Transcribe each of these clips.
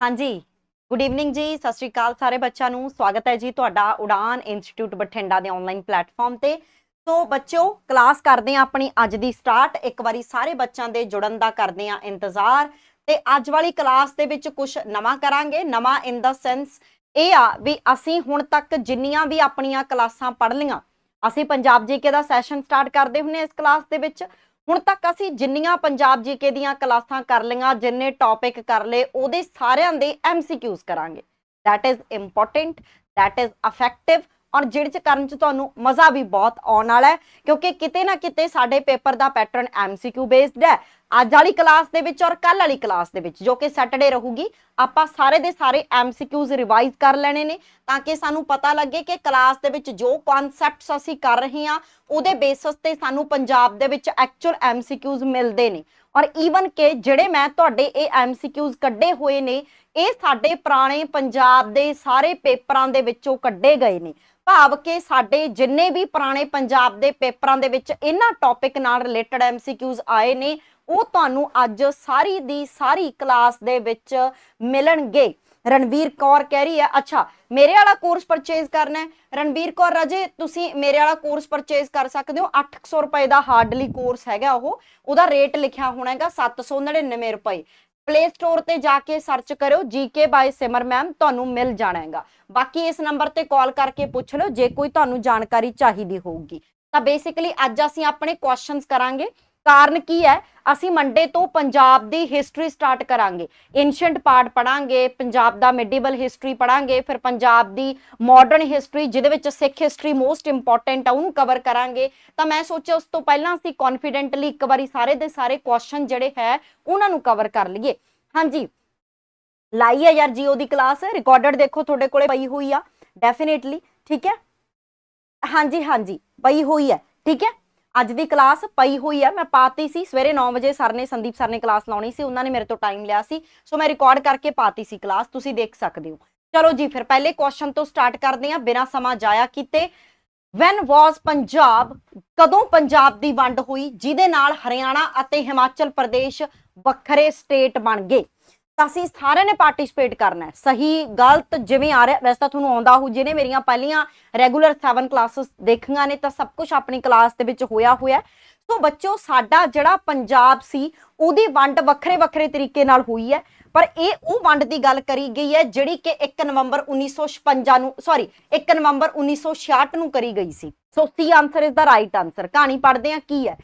ਹਾਂਜੀ। Good evening ਜੀ। ਸਤਿ ਸ਼੍ਰੀ ਅਕਾਲ ਸਾਰੇ ਬੱਚਿਆਂ ਨੂੰ। ਸਵਾਗਤ ਹੈ ਜੀ ਤੁਹਾਡਾ ਉਡਾਨ ਇੰਸਟੀਚਿਊਟ ਬਠਿੰਡਾ ਦੇ ਆਨਲਾਈਨ ਪਲੇਟਫਾਰਮ ਤੇ। ਸੋ ਬੱਚਿਓ ਕਲਾਸ ਕਰਦੇ ਆ ਆਪਣੀ ਅੱਜ ਦੀ ਸਟਾਰਟ ਇੱਕ ਵਾਰੀ ਸਾਰੇ ਬੱਚਿਆਂ ਦੇ ਜੁੜਨ ਦਾ ਕਰਦੇ ਆ ਇੰਤਜ਼ਾਰ। ਤੇ ਅੱਜ ਵਾਲੀ ਕਲਾਸ ਦੇ ਵਿੱਚ ਕੁਝ ਨਵਾਂ ਕਰਾਂਗੇ। ਨਵਾਂ ਇਨ ਦਾ ਸੈਂਸ ਇਹ ਆ ਵੀ ਅਸੀਂ ਹੁਣ ਤੱਕ ਜਿੰਨੀਆਂ ਵੀ ਆਪਣੀਆਂ ਕਲਾਸਾਂ ਪੜ੍ਹ ਲੀਆਂ ਅਸੀਂ ਪੰਜਾਬ ਜੀਕੇ ਦਾ ਸੈਸ਼ਨ ਸਟਾਰਟ ਕਰਦੇ ਹੁੰਨੇ ਇਸ ਕਲਾਸ ਦੇ ਵਿੱਚ। ਹੁਣ ਤੱਕ ਅਸੀਂ ਜਿੰਨੀਆਂ ਪੰਜਾਬ ਜੀਕੇ ਦੀਆਂ ਕਲਾਸਾਂ ਕਰ ਲਈਆਂ, ਜਿੰਨੇ ਟੌਪਿਕ ਕਰ ਲਏ, ਉਹਦੇ ਸਾਰਿਆਂ ਦੇ ਐਮਸੀਕਿਊਜ਼ ਕਰਾਂਗੇ। That is important that is effective ਔਰ ਜਿਹੜੇ ਚ ਕਰਨ ਚ ਤੁਹਾਨੂੰ ਮਜ਼ਾ ਵੀ ਬਹੁਤ ਆਉਣ ਵਾਲਾ ਹੈ, ਕਿਉਂਕਿ ਕਿਤੇ ਨਾ ਕਿਤੇ ਸਾਡੇ ਪੇਪਰ ਦਾ ਪੈਟਰਨ ਐਮਸੀਕਿਊ ਬੇਸਡ ਹੈ। ਅੱਜ ਵਾਲੀ ਕਲਾਸ ਦੇ ਵਿੱਚ ਔਰ ਕੱਲ ਵਾਲੀ ਕਲਾਸ ਦੇ ਵਿੱਚ, ਜੋ ਕਿ ਸੈਟਰਡੇ ਰਹੂਗੀ, ਆਪਾਂ ਸਾਰੇ ਦੇ ਸਾਰੇ ਐਮਸੀਕਿਊਜ਼ ਰਿਵਾਈਜ਼ ਕਰ ਲੈਣੇ ਨੇ, ਤਾਂ ਕਿ ਸਾਨੂੰ ਪਤਾ ਲੱਗੇ ਕਿ ਕਲਾਸ ਦੇ ਵਿੱਚ ਜੋ ਕਨਸੈਪਟਸ ਅਸੀਂ ਕਰ ਰਹੇ ਹਾਂ, ਉਹਦੇ ਬੇਸਿਸ ਤੇ ਸਾਨੂੰ ਪੰਜਾਬ ਦੇ ਵਿੱਚ ਐਕਚੁਅਲ ਐਮਸੀਕਿਊਜ਼ ਮਿਲਦੇ ਨੇ। ਔਰ ਈਵਨ ਕਿ ਜਿਹੜੇ ਮੈਂ ਤੁਹਾਡੇ ਇਹ ਐਮਸੀਕਿਊਜ਼ ਕੱਢੇ ਹੋਏ ਨੇ, ਇਹ ਸਾਡੇ ਪੁਰਾਣੇ ਪੰਜਾਬ ਦੇ ਸਾਰੇ ਪੇਪਰਾਂ ਦੇ ਵਿੱਚੋਂ ਕੱਢੇ ਗਏ ਨੇ। ਭਾਵ ਕਿ ਸਾਡੇ ਜਿੰਨੇ ਵੀ ਪੁਰਾਣੇ ਪੰਜਾਬ ਦੇ ਪੇਪਰਾਂ ਦੇ ਵਿੱਚ ਇਹਨਾਂ ਟੌਪਿਕ ਨਾਲ ਰਿਲੇਟਡ ਐਮਸੀਕਿਊਜ਼ ਆਏ ਨੇ, ਉਹ ਤੁਹਾਨੂੰ ਅੱਜ ਸਾਰੀ ਦੀ ਸਾਰੀ ਕਲਾਸ ਦੇ ਵਿੱਚ ਮਿਲਣਗੇ। ਰਣਵੀਰ ਕੌਰ ਕਹਿ ਰਹੀ ਹੈ, ਅੱਛਾ, ਮੇਰੇ ਵਾਲਾ ਕੋਰਸ ਪਰਚੇਜ਼ ਕਰਨਾ ਹੈ। ਰਣਵੀਰ ਕੌਰ, ਰਾਜੇ, ਤੁਸੀਂ ਮੇਰੇ ਵਾਲਾ ਕੋਰਸ ਪਰਚੇਜ਼ ਕਰ ਸਕਦੇ ਹੋ। 800 ਰੁਪਏ ਦਾ ਹਾਰਡਲੀ ਕੋਰਸ ਹੈਗਾ ਉਹ। ਉਹਦਾ ਰੇਟ ਲਿਖਿਆ ਹੋਣਾ ਹੈਗਾ 799 ਰੁਪਏ। ਪਲੇ ਸਟੋਰ ਤੇ ਜਾ ਕੇ ਸਰਚ ਕਰਿਓ ਜੀਕੇ ਬਾਈ ਸਿਮਰ ਮੈਮ ਤੁਹਾਨੂੰ ਮਿਲ ਜਾਣਾ ਹੈਗਾ ਬਾਕੀ ਇਸ ਨੰਬਰ ਤੇ ਕਾਲ ਕਰਕੇ ਪੁੱਛ ਲਓ, ਜੇ ਕੋਈ ਤੁਹਾਨੂੰ ਜਾਣਕਾਰੀ ਚਾਹੀਦੀ ਹੋਊਗੀ। ਤਾਂ ਬੇਸਿਕਲੀ ਅੱਜ ਅਸੀਂ ਆਪਣੇ ਕੁਐਸਚਨਸ ਕਰਾਂਗੇ। ਕਾਰਨ ਕੀ ਹੈ? ਅਸੀਂ ਮੰਡੇ ਤੋਂ ਪੰਜਾਬ ਦੀ ਹਿਸਟਰੀ ਸਟਾਰਟ ਕਰਾਂਗੇ। ਐਂਸ਼ੀਅੰਟ ਪਾਰਟ ਪੜਾਂਗੇ ਪੰਜਾਬ ਦਾ ਮਿਡੀਵਲ ਹਿਸਟਰੀ ਪੜਾਂਗੇ ਫਿਰ ਪੰਜਾਬ ਦੀ ਮਾਡਰਨ ਹਿਸਟਰੀ ਜਿਹਦੇ ਵਿੱਚ ਸਿੱਖ ਹਿਸਟਰੀ ਮੋਸਟ ਇੰਪੋਰਟੈਂਟ ਆ, ਉਹਨੂੰ ਕਵਰ ਕਰਾਂਗੇ। ਤਾਂ ਮੈਂ ਸੋਚਿਆ ਉਸ ਤੋਂ ਪਹਿਲਾਂ ਅਸੀਂ ਕੌਨਫੀਡੈਂਟਲੀ ਇੱਕ ਵਾਰੀ ਸਾਰੇ ਦੇ ਸਾਰੇ ਕੁਐਸਚਨ ਜਿਹੜੇ ਹੈ, ਉਹਨਾਂ ਨੂੰ ਕਵਰ ਕਰ ਲਈਏ। ਹਾਂਜੀ। ਲਾਈ ਹੈ ਯਾਰ ਜੀਓ ਦੀ ਕਲਾਸ ਰਿਕਾਰਡਡ ਦੇਖੋ ਤੁਹਾਡੇ ਕੋਲੇ ਪਈ ਹੋਈ ਆ। ਡੈਫੀਨੇਟਲੀ ਠੀਕ ਹੈ? ਹਾਂਜੀ ਹਾਂਜੀ, ਪਈ ਹੋਈ ਹੈ। ਠੀਕ ਹੈ? ਅੱਜ ਦੀ ਕਲਾਸ ਪਈ ਹੋਈ ਹੈ ਮੈਂ ਪਾਤੀ ਸੀ, ਸਵੇਰੇ 9 ਵਜੇ ਸਰ ਨੇ, ਸੰਦੀਪ ਸਰ ਨੇ ਕਲਾਸ ਲਾਉਣੀ ਸੀ, ਉਹਨਾਂ ਨੇ ਮੇਰੇ ਤੋਂ ਟਾਈਮ ਲਿਆ ਸੀ, ਸੋ ਮੈਂ ਰਿਕਾਰਡ ਕਰਕੇ ਪਾਤੀ ਸੀ ਕਲਾਸ, ਤੁਸੀਂ ਦੇਖ ਸਕਦੇ ਹੋ। ਚਲੋ ਜੀ, ਫਿਰ ਪਹਿਲੇ ਕੁਐਸਚਨ ਤੋਂ ਸਟਾਰਟ ਕਰਦੇ ਹਾਂ, ਬਿਨਾਂ ਸਮਾਂ ਜਾਇਆ ਕੀਤੇ। ਵੈਨ ਵਾਸ ਪੰਜਾਬ, ਕਦੋਂ ਪੰਜਾਬ ਦੀ ਵੰਡ ਹੋਈ, ਜਿਹਦੇ ਨਾਲ ਹਰਿਆਣਾ ਅਤੇ ਹਿਮਾਚਲ ਪ੍ਰਦੇਸ਼ ਵੱਖਰੇ ਸਟੇਟ ਬਣ ਗਏ? ਤਾਂ ਅਸੀਂ ਸਾਰਿਆਂ ਨੇ ਪਾਰਟਿਸਿਪੇਟ ਕਰਨਾ ਹੈ। ਸਹੀ, ਗਲਤ ਜਿਵੇਂ ਆ ਰਿਹਾ, ਵੈਸੇ ਤਾਂ ਤੁਹਾਨੂੰ ਆਉਂਦਾ ਹੋ ਜਿਹਨੇ ਮੇਰੀਆਂ ਪਹਿਲੀਆਂ ਰੈਗੂਲਰ 7 ਕਲਾਸਸ ਦੇਖੀਆਂ ਨੇ, ਤਾਂ ਸਭ ਕੁਝ ਆਪਣੀ ਕਲਾਸ ਦੇ ਵਿੱਚ ਹੋਇਆ ਹੋਇਆ ਸੋ ਬੱਚਿਓ ਸਾਡਾ ਜਿਹੜਾ ਪੰਜਾਬ ਸੀ, ਉਹਦੀ ਵੰਡ ਵੱਖਰੇ ਵੱਖਰੇ ਤਰੀਕੇ ਨਾਲ ਹੋਈ ਹੈ। ਪਰ ਇਹ ਉਹ ਵੰਡ ਦੀ ਗੱਲ ਕਰੀ ਗਈ ਹੈ, ਜਿਹੜੀ ਕਿ 1 ਨਵੰਬਰ 1956 ਨੂੰ ਸੌਰੀ 1 ਨਵੰਬਰ 1966 ਨੂੰ ਕਰੀ ਗਈ ਸੀ। So C answer is the right answer ਕਹਾਣੀ ਪੜ੍ਹਦੇ ਆ ਕੀ ਹੈ।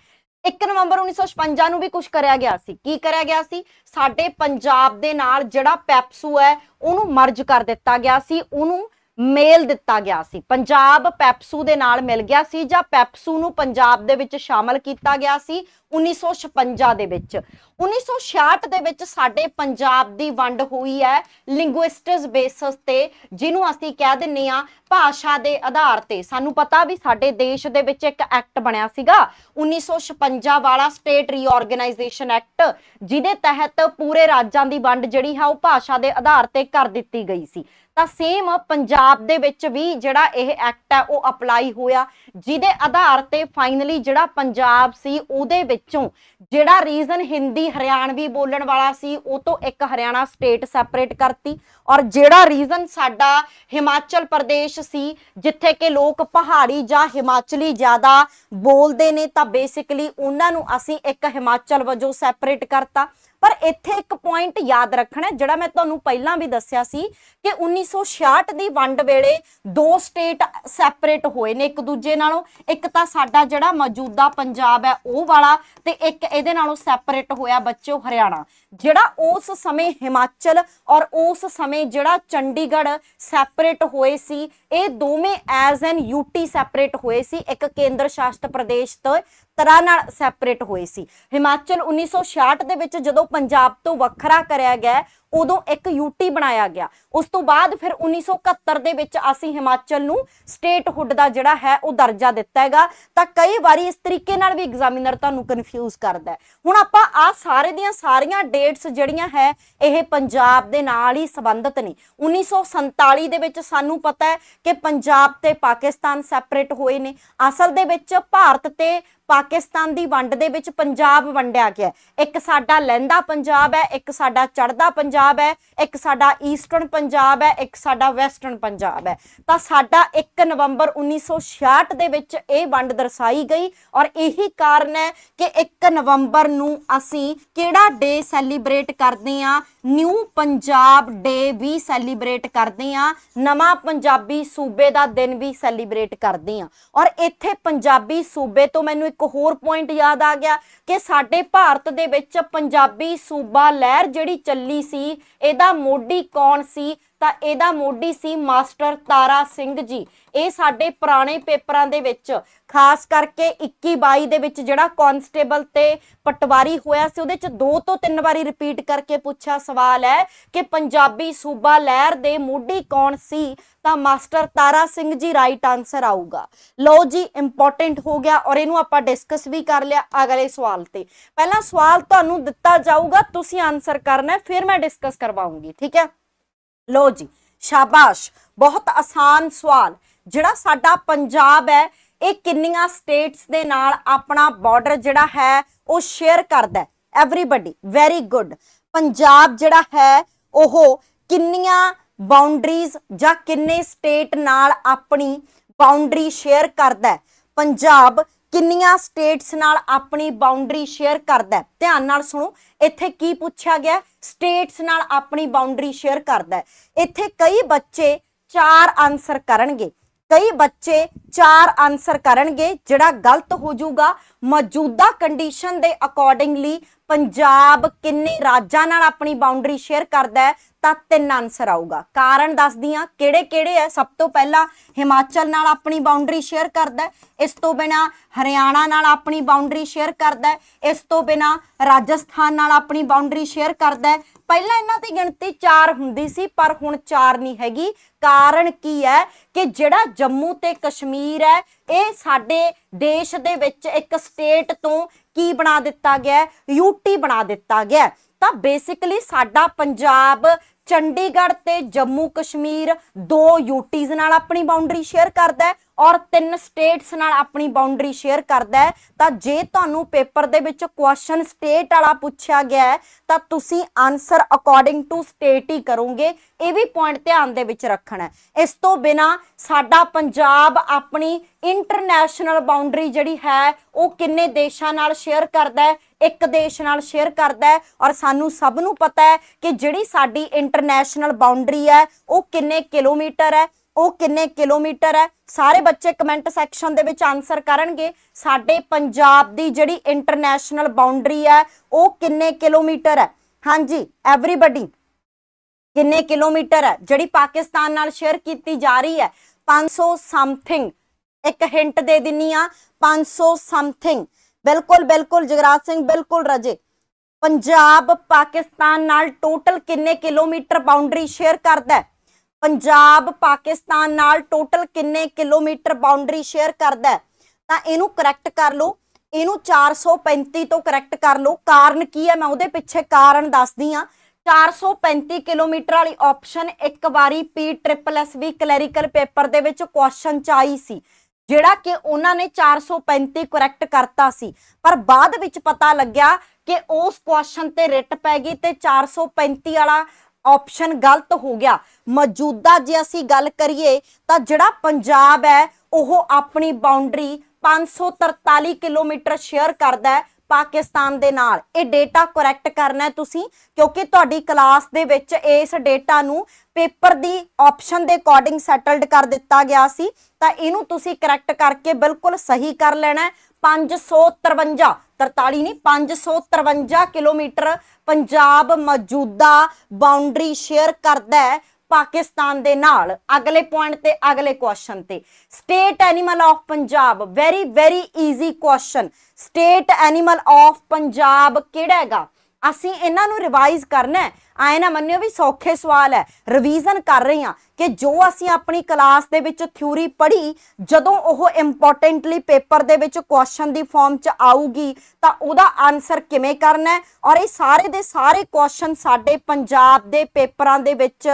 1 ਨਵੰਬਰ 1956 ਨੂੰ ਵੀ ਕੁਝ ਕਰਿਆ ਗਿਆ ਸੀ। ਕੀ ਕਰਿਆ ਗਿਆ ਸੀ? ਸਾਡੇ ਪੰਜਾਬ ਦੇ ਨਾਲ ਜਿਹੜਾ ਪੈਪਸੂ ਹੈ, ਉਹਨੂੰ ਮਰਜ ਕਰ ਦਿੱਤਾ ਗਿਆ ਸੀ। ਉਹਨੂੰ ਮੇਲ ਦਿੱਤਾ ਗਿਆ ਸੀ। ਪੰਜਾਬ ਪੈਪਸੂ ਦੇ ਨਾਲ ਮਿਲ ਗਿਆ ਸੀ ਜਾਂ ਪੈਪਸੂ ਨੂੰ ਪੰਜਾਬ ਦੇ ਵਿੱਚ ਸ਼ਾਮਲ ਕੀਤਾ ਗਿਆ ਸੀ 1956 ਦੇ ਵਿੱਚ। 1966 ਦੇ ਵਿੱਚ ਸਾਡੇ ਪੰਜਾਬ ਦੀ ਵੰਡ ਹੋਈ ਹੈ ਲਿੰਗੁਇਸਟਿਕਸ ਬੇਸਿਸ ਤੇ, ਜਿਹਨੂੰ ਅਸੀਂ ਕਹਿ ਦਿੰਨੇ ਆ ਭਾਸ਼ਾ ਦੇ ਆਧਾਰ ਤੇ। ਸਾਨੂੰ ਪਤਾ ਵੀ ਸਾਡੇ ਦੇਸ਼ ਦੇ ਵਿੱਚ ਇੱਕ ਐਕਟ ਬਣਿਆ ਸੀਗਾ 1956 ਵਾਲਾ ਸਟੇਟ ਰੀਆਰਗੇਨਾਈਜੇਸ਼ਨ ਐਕਟ ਜਿਹਦੇ ਤਹਿਤ ਪੂਰੇ ਰਾਜਾਂ ਦੀ ਵੰਡ ਜਿਹੜੀ ਹੈ ਉਹ ਭਾਸ਼ਾ ਦੇ ਆਧਾਰ ਤੇ ਕਰ ਦਿੱਤੀ ਗਈ ਸੀ। ਤਾਂ ਸੇਮ ਪੰਜਾਬ ਦੇ ਵਿੱਚ ਵੀ ਜਿਹੜਾ ਇਹ ਐਕਟ ਹੈ, ਉਹ ਅਪਲਾਈ ਹੋਇਆ। ਜਿਹਦੇ ਆਧਾਰ ਤੇ ਫਾਈਨਲੀ ਜਿਹੜਾ ਪੰਜਾਬ ਸੀ, ਉਹਦੇ ਵਿੱਚੋਂ ਜਿਹੜਾ ਰੀਜਨ ਹਿੰਦੀ, ਹਰਿਆਣਵੀ ਬੋਲਣ ਵਾਲਾ ਸੀ, ਉਹ ਤੋਂ ਇੱਕ ਹਰਿਆਣਾ ਸਟੇਟ ਸੈਪਰੇਟ ਕਰਤੀ। ਔਰ ਜਿਹੜਾ ਰੀਜਨ ਸਾਡਾ ਹਿਮਾਚਲ ਪ੍ਰਦੇਸ਼ ਸੀ, ਜਿੱਥੇ ਕਿ ਲੋਕ ਪਹਾੜੀ ਜਾਂ ਹਿਮਾਚਲੀ ਜ਼ਿਆਦਾ ਬੋਲਦੇ ਨੇ, ਤਾਂ ਬੇਸਿਕਲੀ ਉਹਨਾਂ ਨੂੰ ਅਸੀਂ ਇੱਕ ਹਿਮਾਚਲ ਵਜੋਂ ਸੈਪਰੇਟ ਕਰਤਾ। ਪਰ ਇੱਥੇ ਇੱਕ ਪੁਆਇੰਟ ਯਾਦ ਰੱਖਣਾ ਜਿਹੜਾ ਮੈਂ ਤੁਹਾਨੂੰ ਪਹਿਲਾਂ ਵੀ ਦੱਸਿਆ ਸੀ ਕਿ 1966 ਦੀ ਵੰਡ ਵੇਲੇ ਦੋ ਸਟੇਟ ਸੈਪਰੇਟ ਹੋਏ ਨੇ ਇੱਕ ਦੂਜੇ ਨਾਲੋਂ। ਇੱਕ ਤਾਂ ਸਾਡਾ ਜਿਹੜਾ ਮੌਜੂਦਾ ਪੰਜਾਬ ਹੈ, ਉਹ ਵਾਲਾ ਤੇ ਇੱਕ ਇਹਦੇ ਨਾਲੋਂ ਸੈਪਰੇਟ ਹੋਇਆ ਬੱਚਿਓ ਹਰਿਆਣਾ। ਜਿਹੜਾ ਉਸ ਸਮੇਂ ਹਿਮਾਚਲ ਔਰ ਉਸ ਸਮੇਂ ਜਿਹੜਾ ਚੰਡੀਗੜ੍ਹ ਸੈਪਰੇਟ ਹੋਏ ਸੀ ਇਹ ਦੋਵੇਂ ਐਜ਼ ਐਨ ਯੂਟੀ ਸੈਪਰੇਟ ਹੋਏ ਸੀ। ਇੱਕ ਕੇਂਦਰ ਸ਼ਾਸਿਤ ਪ੍ਰਦੇਸ਼ ਤੋਂ ਤਰ੍ਹਾਂ ਨਾਲ ਸੈਪਰੇਟ ਹੋਏ ਸੀ। ਹਿਮਾਚਲ 1966 ਦੇ ਵਿੱਚ ਜਦੋਂ ਪੰਜਾਬ ਤੋਂ ਵੱਖਰਾ ਕਰਿਆ ਗਿਆ ਉਦੋਂ ਇੱਕ ਯੂਟੀ ਬਣਾਇਆ ਗਿਆ। ਉਸ ਤੋਂ ਬਾਅਦ ਫਿਰ 1971 ਦੇ ਵਿੱਚ ਅਸੀਂ ਹਿਮਾਚਲ ਨੂੰ ਸਟੇਟਹੁੱਡ ਦਾ ਜਿਹੜਾ ਹੈ ਉਹ ਦਰਜਾ ਦਿੱਤਾ ਹੈਗਾ। ਤਾਂ ਕਈ ਵਾਰੀ ਇਸ ਤਰੀਕੇ ਨਾਲ ਵੀ ਐਗਜ਼ਾਮੀਨਰ ਤੁਹਾਨੂੰ ਕਨਫਿਊਜ਼ ਕਰਦਾ ਹੈ। ਹੁਣ ਆਪਾਂ ਆ ਸਾਰੇ ਦੀਆਂ ਸਾਰੀਆਂ ਡੇਟਸ ਜਿਹੜੀਆਂ ਹੈ, ਇਹ ਪੰਜਾਬ ਦੇ ਨਾਲ ਹੀ ਸੰਬੰਧਿਤ ਨੇ। 1947 ਦੇ ਵਿੱਚ ਸਾਨੂੰ ਪਤਾ ਹੈ ਕਿ ਪੰਜਾਬ ਤੇ ਪਾਕਿਸਤਾਨ ਸੈਪਰੇਟ ਹੋਏ ਨੇ। ਅਸਲ ਦੇ ਵਿੱਚ ਭਾਰਤ ਤੇ ਪਾਕਿਸਤਾਨ ਦੀ ਵੰਡ ਦੇ ਵਿੱਚ ਪੰਜਾਬ ਵੰਡਿਆ ਗਿਆ ਇੱਕ ਸਾਡਾ ਲਹਿੰਦਾ ਪੰਜਾਬ ਹੈ, ਇੱਕ ਸਾਡਾ ਚੜ੍ਹਦਾ ਪੰਜਾਬ ਹੈ, ਇੱਕ ਸਾਡਾ ਈਸਟਰਨ ਪੰਜਾਬ ਹੈ, ਇੱਕ ਸਾਡਾ ਵੈਸਟਰਨ ਪੰਜਾਬ ਹੈ। ਤਾਂ ਸਾਡਾ 1 ਨਵੰਬਰ 1966 ਦੇ ਵਿੱਚ ਇਹ ਵੰਡ ਦਰਸਾਈ ਗਈ ਔਰ ਇਹੀ ਕਾਰਨ ਹੈ ਕਿ 1 ਨਵੰਬਰ ਨੂੰ ਅਸੀਂ ਕਿਹੜਾ ਡੇ ਸੈਲੀਬ੍ਰੇਟ ਕਰਦੇ ਆ ਨਿਊ ਪੰਜਾਬ ਡੇ ਵੀ ਸੈਲੀਬ੍ਰੇਟ ਕਰਦੇ ਆ, ਨਵਾਂ ਪੰਜਾਬੀ ਸੂਬੇ ਦਾ ਦਿਨ ਵੀ ਸੈਲੀਬ੍ਰੇਟ ਕਰਦੇ ਆ। ਔਰ ਇੱਥੇ ਪੰਜਾਬੀ ਸੂਬੇ ਤੋਂ ਮੈਨੂੰ ਇੱਕ ਹੋਰ ਪੁਆਇੰਟ ਯਾਦ ਆ ਗਿਆ ਕਿ ਸਾਡੇ ਭਾਰਤ ਦੇ ਵਿੱਚ ਪੰਜਾਬੀ ਸੂਬਾ ਲਹਿਰ ਜਿਹੜੀ ਚੱਲੀ ਸੀ, ਇਹਦਾ ਮੋਢੀ ਕੌਣ ਸੀ? ਤਾਂ ਇਹਦਾ ਮੋਢੀ ਸੀ ਮਾਸਟਰ ਤਾਰਾ ਸਿੰਘ ਜੀ। ਇਹ ਸਾਡੇ ਪੁਰਾਣੇ ਪੇਪਰਾਂ ਦੇ ਵਿੱਚ, ਖਾਸ ਕਰਕੇ 21 22 ਦੇ ਵਿੱਚ ਜਿਹੜਾ ਕਾਂਸਟੇਬਲ ਤੇ ਪਟਵਾਰੀ ਹੋਇਆ ਸੀ, ਉਹਦੇ ਚ ਦੋ ਤੋਂ ਤਿੰਨ ਵਾਰੀ ਰਿਪੀਟ ਕਰਕੇ ਪੁੱਛਿਆ ਸਵਾਲ ਹੈ ਕਿ ਪੰਜਾਬੀ ਸੂਬਾ ਲਹਿਰ ਦੇ ਮੋਢੀ ਕੌਣ ਸੀ? ਤਾਂ master Tara Singh ji right answer ਆਊਗਾ। ਲਓ ਜੀ ਇੰਪੋਰਟੈਂਟ ਹੋ ਗਿਆ ਔਰ ਇਹਨੂੰ ਆਪਾਂ ਡਿਸਕਸ ਵੀ ਕਰ ਲਿਆ ਅਗਲੇ ਸਵਾਲ ਤੇ। ਪਹਿਲਾ ਸਵਾਲ ਤੁਹਾਨੂੰ ਦਿੱਤਾ ਜਾਊਗਾ, ਤੁਸੀਂ ਆਨਸਰ ਕਰਨਾ, ਫਿਰ ਮੈਂ ਡਿਸਕਸ ਕਰਵਾਉਂਗੀ, ਠੀਕ ਹੈ? ਲੋ ਜੀ, ਸ਼ਾਬਾਸ਼, ਬਹੁਤ ਆਸਾਨ ਸਵਾਲ। ਜਿਹੜਾ ਸਾਡਾ ਪੰਜਾਬ ਹੈ, ਇਹ ਕਿੰਨੀਆਂ ਸਟੇਟਸ ਦੇ ਨਾਲ ਆਪਣਾ ਬਾਰਡਰ ਜਿਹੜਾ ਹੈ, ਉਹ ਸ਼ੇਅਰ ਕਰਦਾ ਹੈ? ਐਵਰੀਬਾਡੀ ਵੈਰੀ ਗੁੱਡ ਪੰਜਾਬ ਜਿਹੜਾ ਹੈ, ਉਹ ਕਿੰਨੀਆਂ ਬਾਉਂਡਰੀਜ਼ ਜਾਂ ਕਿੰਨੇ ਸਟੇਟ ਨਾਲ ਆਪਣੀ ਬਾਉਂਡਰੀ ਸ਼ੇਅਰ ਕਰਦਾ ਹੈ? ਪੰਜਾਬ ਕਿੰਨੀਆਂ ਸਟੇਟਸ ਨਾਲ ਆਪਣੀ ਬਾਉਂਡਰੀ ਸ਼ੇਅਰ ਕਰਦਾ ਹੈ? ਧਿਆਨ ਨਾਲ ਸੁਣੋ, ਇੱਥੇ ਕੀ ਪੁੱਛਿਆ ਗਿਆ ਸਟੇਟਸ ਨਾਲ ਆਪਣੀ ਬਾਉਂਡਰੀ ਸ਼ੇਅਰ ਕਰਦਾ ਹੈ। ਇੱਥੇ ਕਈ ਬੱਚੇ ਚਾਰ ਆਨਸਰ ਕਰਨਗੇ। ਕਈ ਬੱਚੇ ਚਾਰ ਆਨਸਰ ਕਰਨਗੇ, ਜਿਹੜਾ ਗਲਤ ਹੋ ਜਾਊਗਾ। ਮੌਜੂਦਾ ਕੰਡੀਸ਼ਨ ਦੇ ਅਕੋਰਡਿੰਗਲੀ ਪੰਜਾਬ ਕਿੰਨੇ ਰਾਜਾਂ ਨਾਲ ਆਪਣੀ ਬਾਉਂਡਰੀ ਸ਼ੇਅਰ ਕਰਦਾ ਹੈ, ਤਾਂ ਤਿੰਨ ਆਨਸਰ ਆਊਗਾ। ਕਾਰਨ ਦੱਸਦੀ ਆ ਕਿਹੜੇ ਕਿਹੜੇ ਹੈ? ਸਭ ਤੋਂ ਪਹਿਲਾਂ ਹਿਮਾਚਲ ਨਾਲ ਆਪਣੀ ਬਾਉਂਡਰੀ ਸ਼ੇਅਰ ਕਰਦਾ ਇਸ ਤੋਂ ਬਿਨਾ ਹਰਿਆਣਾ ਨਾਲ ਆਪਣੀ ਬਾਉਂਡਰੀ ਸ਼ੇਅਰ ਕਰਦਾ ਇਸ ਤੋਂ ਬਿਨਾ ਰਾਜਸਥਾਨ ਨਾਲ ਆਪਣੀ ਬਾਉਂਡਰੀ ਸ਼ੇਅਰ ਕਰਦਾ ਪਹਿਲਾਂ ਇਹਨਾਂ ਦੀ ਗਿਣਤੀ 4 ਹੁੰਦੀ ਸੀ, ਪਰ ਹੁਣ 4 ਨਹੀਂ ਹੈਗੀ। ਕਾਰਨ ਕੀ ਹੈ ਕਿ ਜਿਹੜਾ ਜੰਮੂ ਤੇ ਕਸ਼ਮੀਰ ਹੈ, ਇਹ ਸਾਡੇ ਦੇਸ਼ ਦੇ ਵਿੱਚ ਇੱਕ ਸਟੇਟ ਤੋਂ ਕੀ ਬਣਾ ਦਿੱਤਾ ਗਿਆ ਯੂਟੀ ਬਣਾ ਦਿੱਤਾ ਗਿਆ ਤਾਂ ਬੇਸਿਕਲੀ ਸਾਡਾ ਪੰਜਾਬ ਚੰਡੀਗੜ੍ਹ ਤੇ ਜੰਮੂ ਕਸ਼ਮੀਰ ਦੋ ਯੂਟੀਜ਼ ਨਾਲ ਆਪਣੀ ਬਾਉਂਡਰੀ ਸ਼ੇਅਰ ਕਰਦਾ ਹੈ ਔਰ ਤਿੰਨ ਸਟੇਟਸ ਨਾਲ ਆਪਣੀ ਬਾਉਂਡਰੀ ਸ਼ੇਅਰ ਕਰਦਾ ਹੈ। ਤਾਂ ਜੇ ਤੁਹਾਨੂੰ ਪੇਪਰ ਦੇ ਵਿੱਚ ਕੁਐਸਚਨ ਸਟੇਟ ਵਾਲਾ ਪੁੱਛਿਆ ਗਿਆ ਹੈ, ਤਾਂ ਤੁਸੀਂ ਆਨਸਰ ਅਕੋਰਡਿੰਗ ਟੂ ਸਟੇਟ ਹੀ ਕਰੋਗੇ। ਇਹ ਵੀ ਪੁਆਇੰਟ ਧਿਆਨ ਦੇ ਵਿੱਚ ਰੱਖਣਾ ਇਸ ਤੋਂ ਬਿਨਾ ਸਾਡਾ ਪੰਜਾਬ ਆਪਣੀ ਇੰਟਰਨੈਸ਼ਨਲ ਬਾਉਂਡਰੀ ਜਿਹੜੀ ਹੈ, ਉਹ ਕਿੰਨੇ ਦੇਸ਼ਾਂ ਨਾਲ ਸ਼ੇਅਰ ਕਰਦਾ ਹੈ? ਇੱਕ ਦੇਸ਼ ਨਾਲ ਸ਼ੇਅਰ ਕਰਦਾ ਹੈ ਔਰ ਸਾਨੂੰ ਸਭ ਨੂੰ ਪਤਾ ਹੈ ਕਿ ਜਿਹੜੀ ਸਾਡੀ ਇੰਟਰਨੈਸ਼ਨਲ ਬਾਉਂਡਰੀ ਹੈ, ਉਹ ਕਿੰਨੇ ਕਿਲੋਮੀਟਰ ਹੈ, ਉਹ ਕਿੰਨੇ ਕਿਲੋਮੀਟਰ ਹੈ? ਸਾਰੇ ਬੱਚੇ ਕਮੈਂਟ ਸੈਕਸ਼ਨ ਦੇ ਵਿੱਚ ਆਨਸਰ ਕਰਨਗੇ। ਸਾਡੇ ਪੰਜਾਬ ਦੀ ਜਿਹੜੀ ਇੰਟਰਨੈਸ਼ਨਲ ਬਾਉਂਡਰੀ ਹੈ, ਉਹ ਕਿੰਨੇ ਕਿਲੋਮੀਟਰ ਹੈ? ਹਾਂਜੀ ਐਵਰੀਬਾਡੀ ਕਿੰਨੇ ਕਿਲੋਮੀਟਰ ਹੈ? ਜਿਹੜੀ ਪਾਕਿਸਤਾਨ ਨਾਲ ਸ਼ੇਅਰ ਕੀਤੀ ਜਾ ਰਹੀ ਹੈ 500 ਸਮਥਿੰਗ ਇੱਕ ਹਿੰਟ ਦੇ ਦਿੰਨੀ ਆ 500 ਸਮਥਿੰਗ ਬਿਲਕੁਲ ਬਿਲਕੁਲ, ਜਗਰਾਜ ਸਿੰਘ, ਬਿਲਕੁਲ ਰਜੇ। ਪੰਜਾਬ ਪਾਕਿਸਤਾਨ ਨਾਲ ਟੋਟਲ ਕਿੰਨੇ ਕਿਲੋਮੀਟਰ ਬਾਉਂਡਰੀ ਸ਼ੇਅਰ ਕਰਦਾ ਹੈ? ਪੰਜਾਬ ਪਾਕਿਸਤਾਨ ਨਾਲ ਟੋਟਲ ਕਿੰਨੇ ਕਿਲੋਮੀਟਰ ਬਾਉਂਡਰੀ ਸ਼ੇਅਰ ਕਰਦਾ ਹੈ? ਤਾਂ ਇਹਨੂੰ ਕਰੈਕਟ ਕਰ ਲਓ। ਇਹਨੂੰ 435 ਤੋਂ ਕਰੈਕਟ ਕਰ ਲਓ। ਕਾਰਨ ਕੀ ਹੈ? ਮੈਂ ਉਹਦੇ ਪਿੱਛੇ ਕਾਰਨ ਦੱਸਦੀ ਆ 435 ਕਿਲੋਮੀਟਰ ਵਾਲੀ ਆਪਸ਼ਨ ਇੱਕ ਵਾਰੀ P triple S B clerical paper ਦੇ ਵਿੱਚ ਕੁਐਸਚਨ ਚ ਆਈ ਸੀ। ਜਿਹੜਾ ਕਿ ਉਹਨਾਂ ਨੇ 435 ਕਰੈਕਟ ਕਰਤਾ ਸੀ। ਪਰ ਬਾਅਦ ਵਿੱਚ ਪਤਾ ਲੱਗਿਆ ਕਿ ਉਸ ਕੁਐਸਚਨ ਤੇ ਰਿਟ ਪੈ ਗਈ ਤੇ 435 ਵਾਲਾ ਆਪਸ਼ਨ ਗਲਤ ਹੋ ਗਿਆ। ਮੌਜੂਦਾ ਜੇ ਅਸੀਂ ਗੱਲ ਕਰੀਏ ਤਾਂ ਜਿਹੜਾ ਪੰਜਾਬ ਹੈ, ਉਹ ਆਪਣੀ ਬਾਉਂਡਰੀ 543 ਕਿਲੋਮੀਟਰ ਸ਼ੇਅਰ ਕਰਦਾ ਹੈ। ਪਾਕਿਸਤਾਨ ਦੇ ਨਾਲ। ਇਹ ਡੇਟਾ ਕਰੈਕਟ ਕਰਨਾ ਹੈ ਤੁਸੀਂ, ਕਿਉਂਕਿ ਤੁਹਾਡੀ ਕਲਾਸ ਦੇ ਵਿੱਚ ਇਸ ਡੇਟਾ ਨੂੰ ਪੇਪਰ ਦੀ ਆਪਸ਼ਨ ਦੇ ਅਕੋਰਡਿੰਗ ਸੈਟਲਡ ਕਰ ਦਿੱਤਾ ਗਿਆ ਸੀ। ਤਾਂ ਇਹਨੂੰ ਤੁਸੀਂ ਕਰੈਕਟ ਕਰਕੇ ਬਿਲਕੁਲ ਸਹੀ ਕਰ ਲੈਣਾ ਹੈ। 553 43 ਨਹੀਂ 553 ਕਿਲੋਮੀਟਰ ਪੰਜਾਬ ਮੌਜੂਦਾ ਬਾਉਂਡਰੀ ਸ਼ੇਅਰ ਕਰਦਾ ਹੈ। ਪਾਕਿਸਤਾਨ ਦੇ ਨਾਲ ਅਗਲੇ ਪੁਆਇੰਟ ਤੇ, ਅਗਲੇ ਕੁਐਸਚਨ ਤੇ। State animal of Punjab very very easy question state animal of Punjab ਕਿਹੜਾ ਹੈਗਾ? ਅਸੀਂ ਇਹਨਾਂ ਨੂੰ ਰਿਵਾਈਜ਼ ਕਰਨਾ ਹੈ। ਆਏ ਨਾ ਮੰਨਿਓ ਵੀ ਸੌਖੇ ਸਵਾਲ ਹੈ। ਰਿਵੀਜ਼ਨ ਕਰ ਰਹੇ ਹਾਂ ਕਿ ਜੋ ਅਸੀਂ ਆਪਣੀ ਕਲਾਸ ਦੇ ਵਿੱਚ ਥਿਊਰੀ ਪੜ੍ਹੀ, ਜਦੋਂ ਉਹ ਇੰਪੋਰਟੈਂਟਲੀ ਪੇਪਰ ਦੇ ਵਿੱਚ ਕੁਐਸਚਨ ਦੀ ਫਾਰਮ 'ਚ ਆਊਗੀ, ਤਾਂ ਉਹਦਾ ਆਨਸਰ ਕਿਵੇਂ ਕਰਨਾ ਹੈ? ਔਰ ਇਹ ਸਾਰੇ ਦੇ ਸਾਰੇ ਕੁਐਸਚਨ ਸਾਡੇ ਪੰਜਾਬ ਦੇ ਪੇਪਰਾਂ ਦੇ ਵਿੱਚ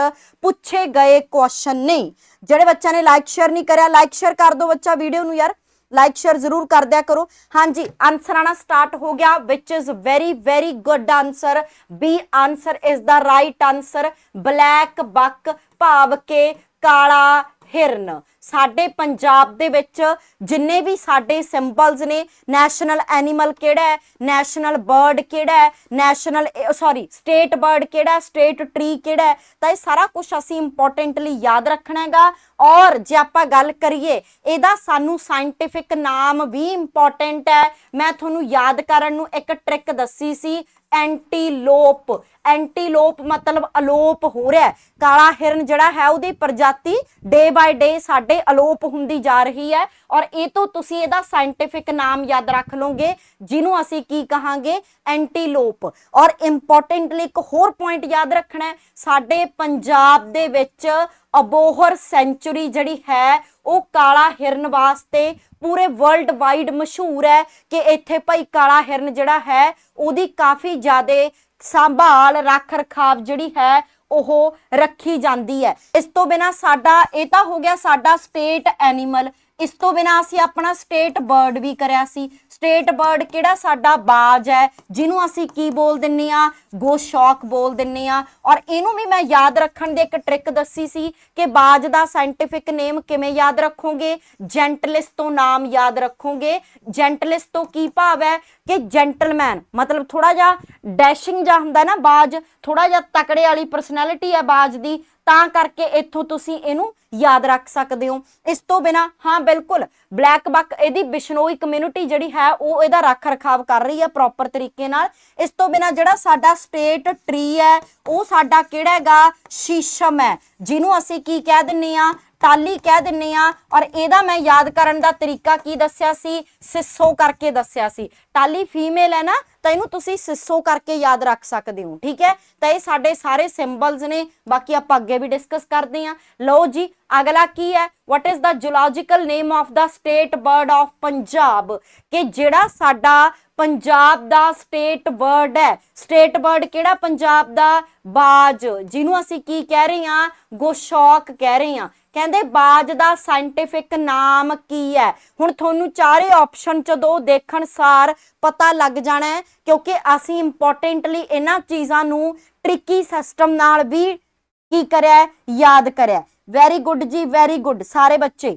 ਪੁੱਛੇ ਗਏ ਕੁਐਸਚਨ ਨਹੀਂ ਜਿਹੜੇ ਬੱਚਿਆਂ ਨੇ ਲਾਈਕ ਸ਼ੇਅਰ ਨਹੀਂ ਕਰਿਆ ਲਾਈਕ ਸ਼ੇਅਰ ਕਰ ਦਿਓ ਬੱਚਾ ਵੀਡੀਓ ਨੂੰ ਯਾਰ। ਲਾਈਕ ਸ਼ੇਅਰ ਜ਼ਰੂਰ ਕਰ ਦਿਆ ਕਰੋ। ਹਾਂਜੀ ਆਨਸਰ ਆਣਾ ਸਟਾਰਟ ਹੋ ਗਿਆ which is very very good answer B answer is the right answer black buck ਭਾਵ ਕੇ ਕਾਲਾ ਹਿਰਨ। ਸਾਡੇ ਪੰਜਾਬ ਦੇ ਵਿੱਚ ਜਿੰਨੇ ਵੀ ਸਾਡੇ ਸਿੰਬਲਸ ਨੇ ਨੈਸ਼ਨਲ ਐਨੀਮਲ ਕਿਹੜਾ ਹੈ? ਨੈਸ਼ਨਲ ਬਰਡ ਕਿਹੜਾ ਹੈ? ਨੈਸ਼ਨਲ ਸੌਰੀ ਸਟੇਟ ਬਰਡ ਕਿਹੜਾ ਸਟੇਟ ਟ੍ਰੀ ਕਿਹੜਾ ਹੈ? ਤਾਂ ਇਹ ਸਾਰਾ ਕੁਝ ਅਸੀਂ ਇੰਪੋਰਟੈਂਟਲੀ ਯਾਦ ਰੱਖਣਾ ਹੈਗਾ। ਔਰ ਜੇ ਆਪਾਂ ਗੱਲ ਕਰੀਏ, ਇਹਦਾ ਸਾਨੂੰ ਸਾਇੰਟਿਫਿਕ ਨਾਮ ਵੀ ਇੰਪੋਰਟੈਂਟ ਹੈ। ਮੈਂ ਤੁਹਾਨੂੰ ਯਾਦ ਕਰਨ ਨੂੰ ਇੱਕ ਟ੍ਰਿਕ ਦੱਸੀ ਸੀ ਐਂਟੀਲੋਪ। ਐਂਟੀਲੋਪ ਮਤਲਬ ਅਲੋਪ ਹੋ ਰਿਹਾ ਹੈ। ਕਾਲਾ ਹਿਰਨ ਜਿਹੜਾ ਹੈ, ਉਹਦੀ ਪ੍ਰਜਾਤੀ ਡੇ ਬਾਈ ਡੇ ਸਾਡੇ ਅਲੋਪ ਹੁੰਦੀ ਜਾ ਰਹੀ ਹੈ। ਔਰ ਇਹ ਤੋਂ ਤੁਸੀਂ ਇਹਦਾ ਸਾਇੰਟਿਫਿਕ ਨਾਮ ਯਾਦ ਰੱਖ ਲਓਗੇ, ਜਿਹਨੂੰ ਅਸੀਂ ਕੀ ਕਹਾਂਗੇ? ਐਂਟੀਲੋਪ। ਔਰ ਇੰਪੋਰਟੈਂਟਲੀ ਇੱਕ ਹੋਰ ਪੁਆਇੰਟ ਯਾਦ ਰੱਖਣਾ ਹੈ, ਸਾਡੇ ਪੰਜਾਬ ਦੇ ਵਿੱਚ ਅਬੋਹਰ ਸੈਂਚੁਰੀ ਜਿਹੜੀ ਹੈ, ਉਹ ਕਾਲਾ ਹਿਰਨ ਵਾਸਤੇ ਪੂਰੇ ਵਰਲਡ ਵਾਈਡ ਮਸ਼ਹੂਰ ਹੈ ਕਿ ਇੱਥੇ ਭਾਈ ਕਾਲਾ ਹਿਰਨ ਜਿਹੜਾ ਹੈ, ਉਹਦੀ ਕਾਫੀ ਜ਼ਿਆਦਾ ਸੰਭਾਲ ਰੱਖ ਰਖਾਵ ਜਿਹੜੀ ਹੈ, ਉਹ ਰੱਖੀ ਜਾਂਦੀ ਹੈ। ਇਸ ਤੋਂ ਬਿਨਾ ਸਾਡਾ, ਇਹ ਤਾਂ ਹੋ ਗਿਆ ਸਾਡਾ ਸਟੇਟ ਐਨੀਮਲ। ਇਸ ਤੋਂ ਬਿਨਾ ਅਸੀਂ ਆਪਣਾ ਸਟੇਟ ਬਰਡ ਵੀ ਕਰਿਆ ਸੀ। ਸਟੇਟ ਬਰਡ ਕਿਹੜਾ ਸਾਡਾ ਬਾਜ ਹੈ, ਜਿਹਨੂੰ ਅਸੀਂ ਕੀ ਬੋਲ ਦਿੰਨੇ ਆ? ਗੋਸ਼ੌਕ ਬੋਲ ਦਿੰਨੇ ਆ। ਔਰ ਇਹਨੂੰ ਵੀ ਮੈਂ ਯਾਦ ਰੱਖਣ ਦੇ ਇੱਕ ਟ੍ਰਿਕ ਦੱਸੀ ਸੀ ਕਿ ਬਾਜ ਦਾ ਸਾਇੰਟਿਫਿਕ ਨੇਮ ਕਿਵੇਂ ਯਾਦ ਰੱਖੋਗੇ? ਜੈਂਟਲਿਸ ਤੋਂ ਨਾਮ ਯਾਦ ਰੱਖੋਗੇ? ਜੈਂਟਲਿਸ ਤੋਂ ਕੀ ਭਾਵ ਹੈ ਕਿ ਜੈਂਟਲਮੈਨ ਮਤਲਬ ਥੋੜਾ ਜਿਹਾ ਡੈਸ਼ਿੰਗ ਜਿਹਾ ਹੁੰਦਾ ਨਾ ਬਾਜ ਥੋੜਾ ਜਿਹਾ ਤਕੜੇ ਵਾਲੀ ਪਰਸਨੈਲਿਟੀ ਹੈ ਬਾਜ ਦੀ, ਤਾਂ ਕਰਕੇ ਇੱਥੋਂ ਤੁਸੀਂ ਇਹਨੂੰ ਯਾਦ ਰੱਖ ਸਕਦੇ ਹੋ। ਇਸ ਤੋਂ ਬਿਨਾ, ਹਾਂ, ਬਿਲਕੁਲ। ਬਲੈਕ ਬੱਕ ਇਹਦੀ ਬਿਸ਼ਨੋਈ ਕਮਿਊਨਿਟੀ ਜਿਹੜੀ ਹੈ, ਉਹ ਇਹਦਾ ਰੱਖ ਰਖਾਵ ਕਰ ਰਹੀ ਹੈ ਪ੍ਰੋਪਰ ਤਰੀਕੇ ਨਾਲ। ਇਸ ਤੋਂ ਬਿਨਾ ਜਿਹੜਾ ਸਾਡਾ ਸਟੇਟ ਟ੍ਰੀ ਹੈ, ਉਹ ਸਾਡਾ ਕਿਹੜਾ ਹੈਗਾ? ਸ਼ੀਸ਼ਮ ਹੈ। ਜਿਹਨੂੰ ਅਸੀਂ ਕੀ ਕਹਿ ਦਿੰਨੇ ਆ ਟਾਲੀ ਕਹਿ ਦਿੰਨੇ ਆ, ਔਰ ਇਹਦਾ ਮੈਂ ਯਾਦ ਕਰਨ ਦਾ ਤਰੀਕਾ ਕੀ ਦੱਸਿਆ ਸੀ? ਸਿੱਸੋ ਕਰਕੇ ਦੱਸਿਆ ਸੀ। ਟਾਲੀ ਫੀਮੇਲ ਹੈ ਨਾ, ਤਾਂ ਇਹਨੂੰ ਤੁਸੀਂ ਸਿਸੋ ਕਰਕੇ ਯਾਦ ਰੱਖ ਸਕਦੇ ਹੋ, ਠੀਕ ਹੈ? ਤਾਂ ਇਹ ਸਾਡੇ ਸਾਰੇ ਸਿੰਬਲਸ ਨੇ, ਬਾਕੀ ਆਪਾਂ ਅੱਗੇ ਵੀ ਡਿਸਕਸ ਕਰਦੇ ਆ ਲਓ ਜੀ, ਅਗਲਾ ਕੀ ਹੈ? What is the zoological name of the state bird of Punjab ਕਿ ਜਿਹੜਾ ਸਾਡਾ ਪੰਜਾਬ ਦਾ ਸਟੇਟ ਵਰਡ ਹੈ। ਸਟੇਟ ਵਰਡ ਕਿਹੜਾ? ਪੰਜਾਬ ਦਾ ਬਾਜ। ਜਿਹਨੂੰ ਅਸੀਂ ਕੀ ਕਹਿ ਰਹੇ ਹਾਂ? ਗੋਸ਼ੌਕ ਕਹਿ ਰਹੇ ਹਾਂ। ਕਹਿੰਦੇ ਬਾਜ ਦਾ ਸਾਇੰਟਿਫਿਕ ਨਾਮ ਕੀ ਹੈ? ਹੁਣ ਤੁਹਾਨੂੰ ਚਾਰੇ ਆਪਸ਼ਨ ਚ ਦੋ ਦੇਖਣ ਸਾਰ ਪਤਾ ਲੱਗ ਜਾਣਾ ਹੈ, ਕਿਉਂਕਿ ਅਸੀਂ ਇੰਪੋਰਟੈਂਟਲੀ ਇਹਨਾਂ ਚੀਜ਼ਾਂ ਨੂੰ ਟ੍ਰਿਕੀ ਸਿਸਟਮ ਨਾਲ ਵੀ ਕੀ ਕਰਿਆ ਯਾਦ ਕਰਿਆ ਵੈਰੀ ਗੁੱਡ ਜੀ ਵੈਰੀ ਗੁੱਡ ਸਾਰੇ ਬੱਚੇ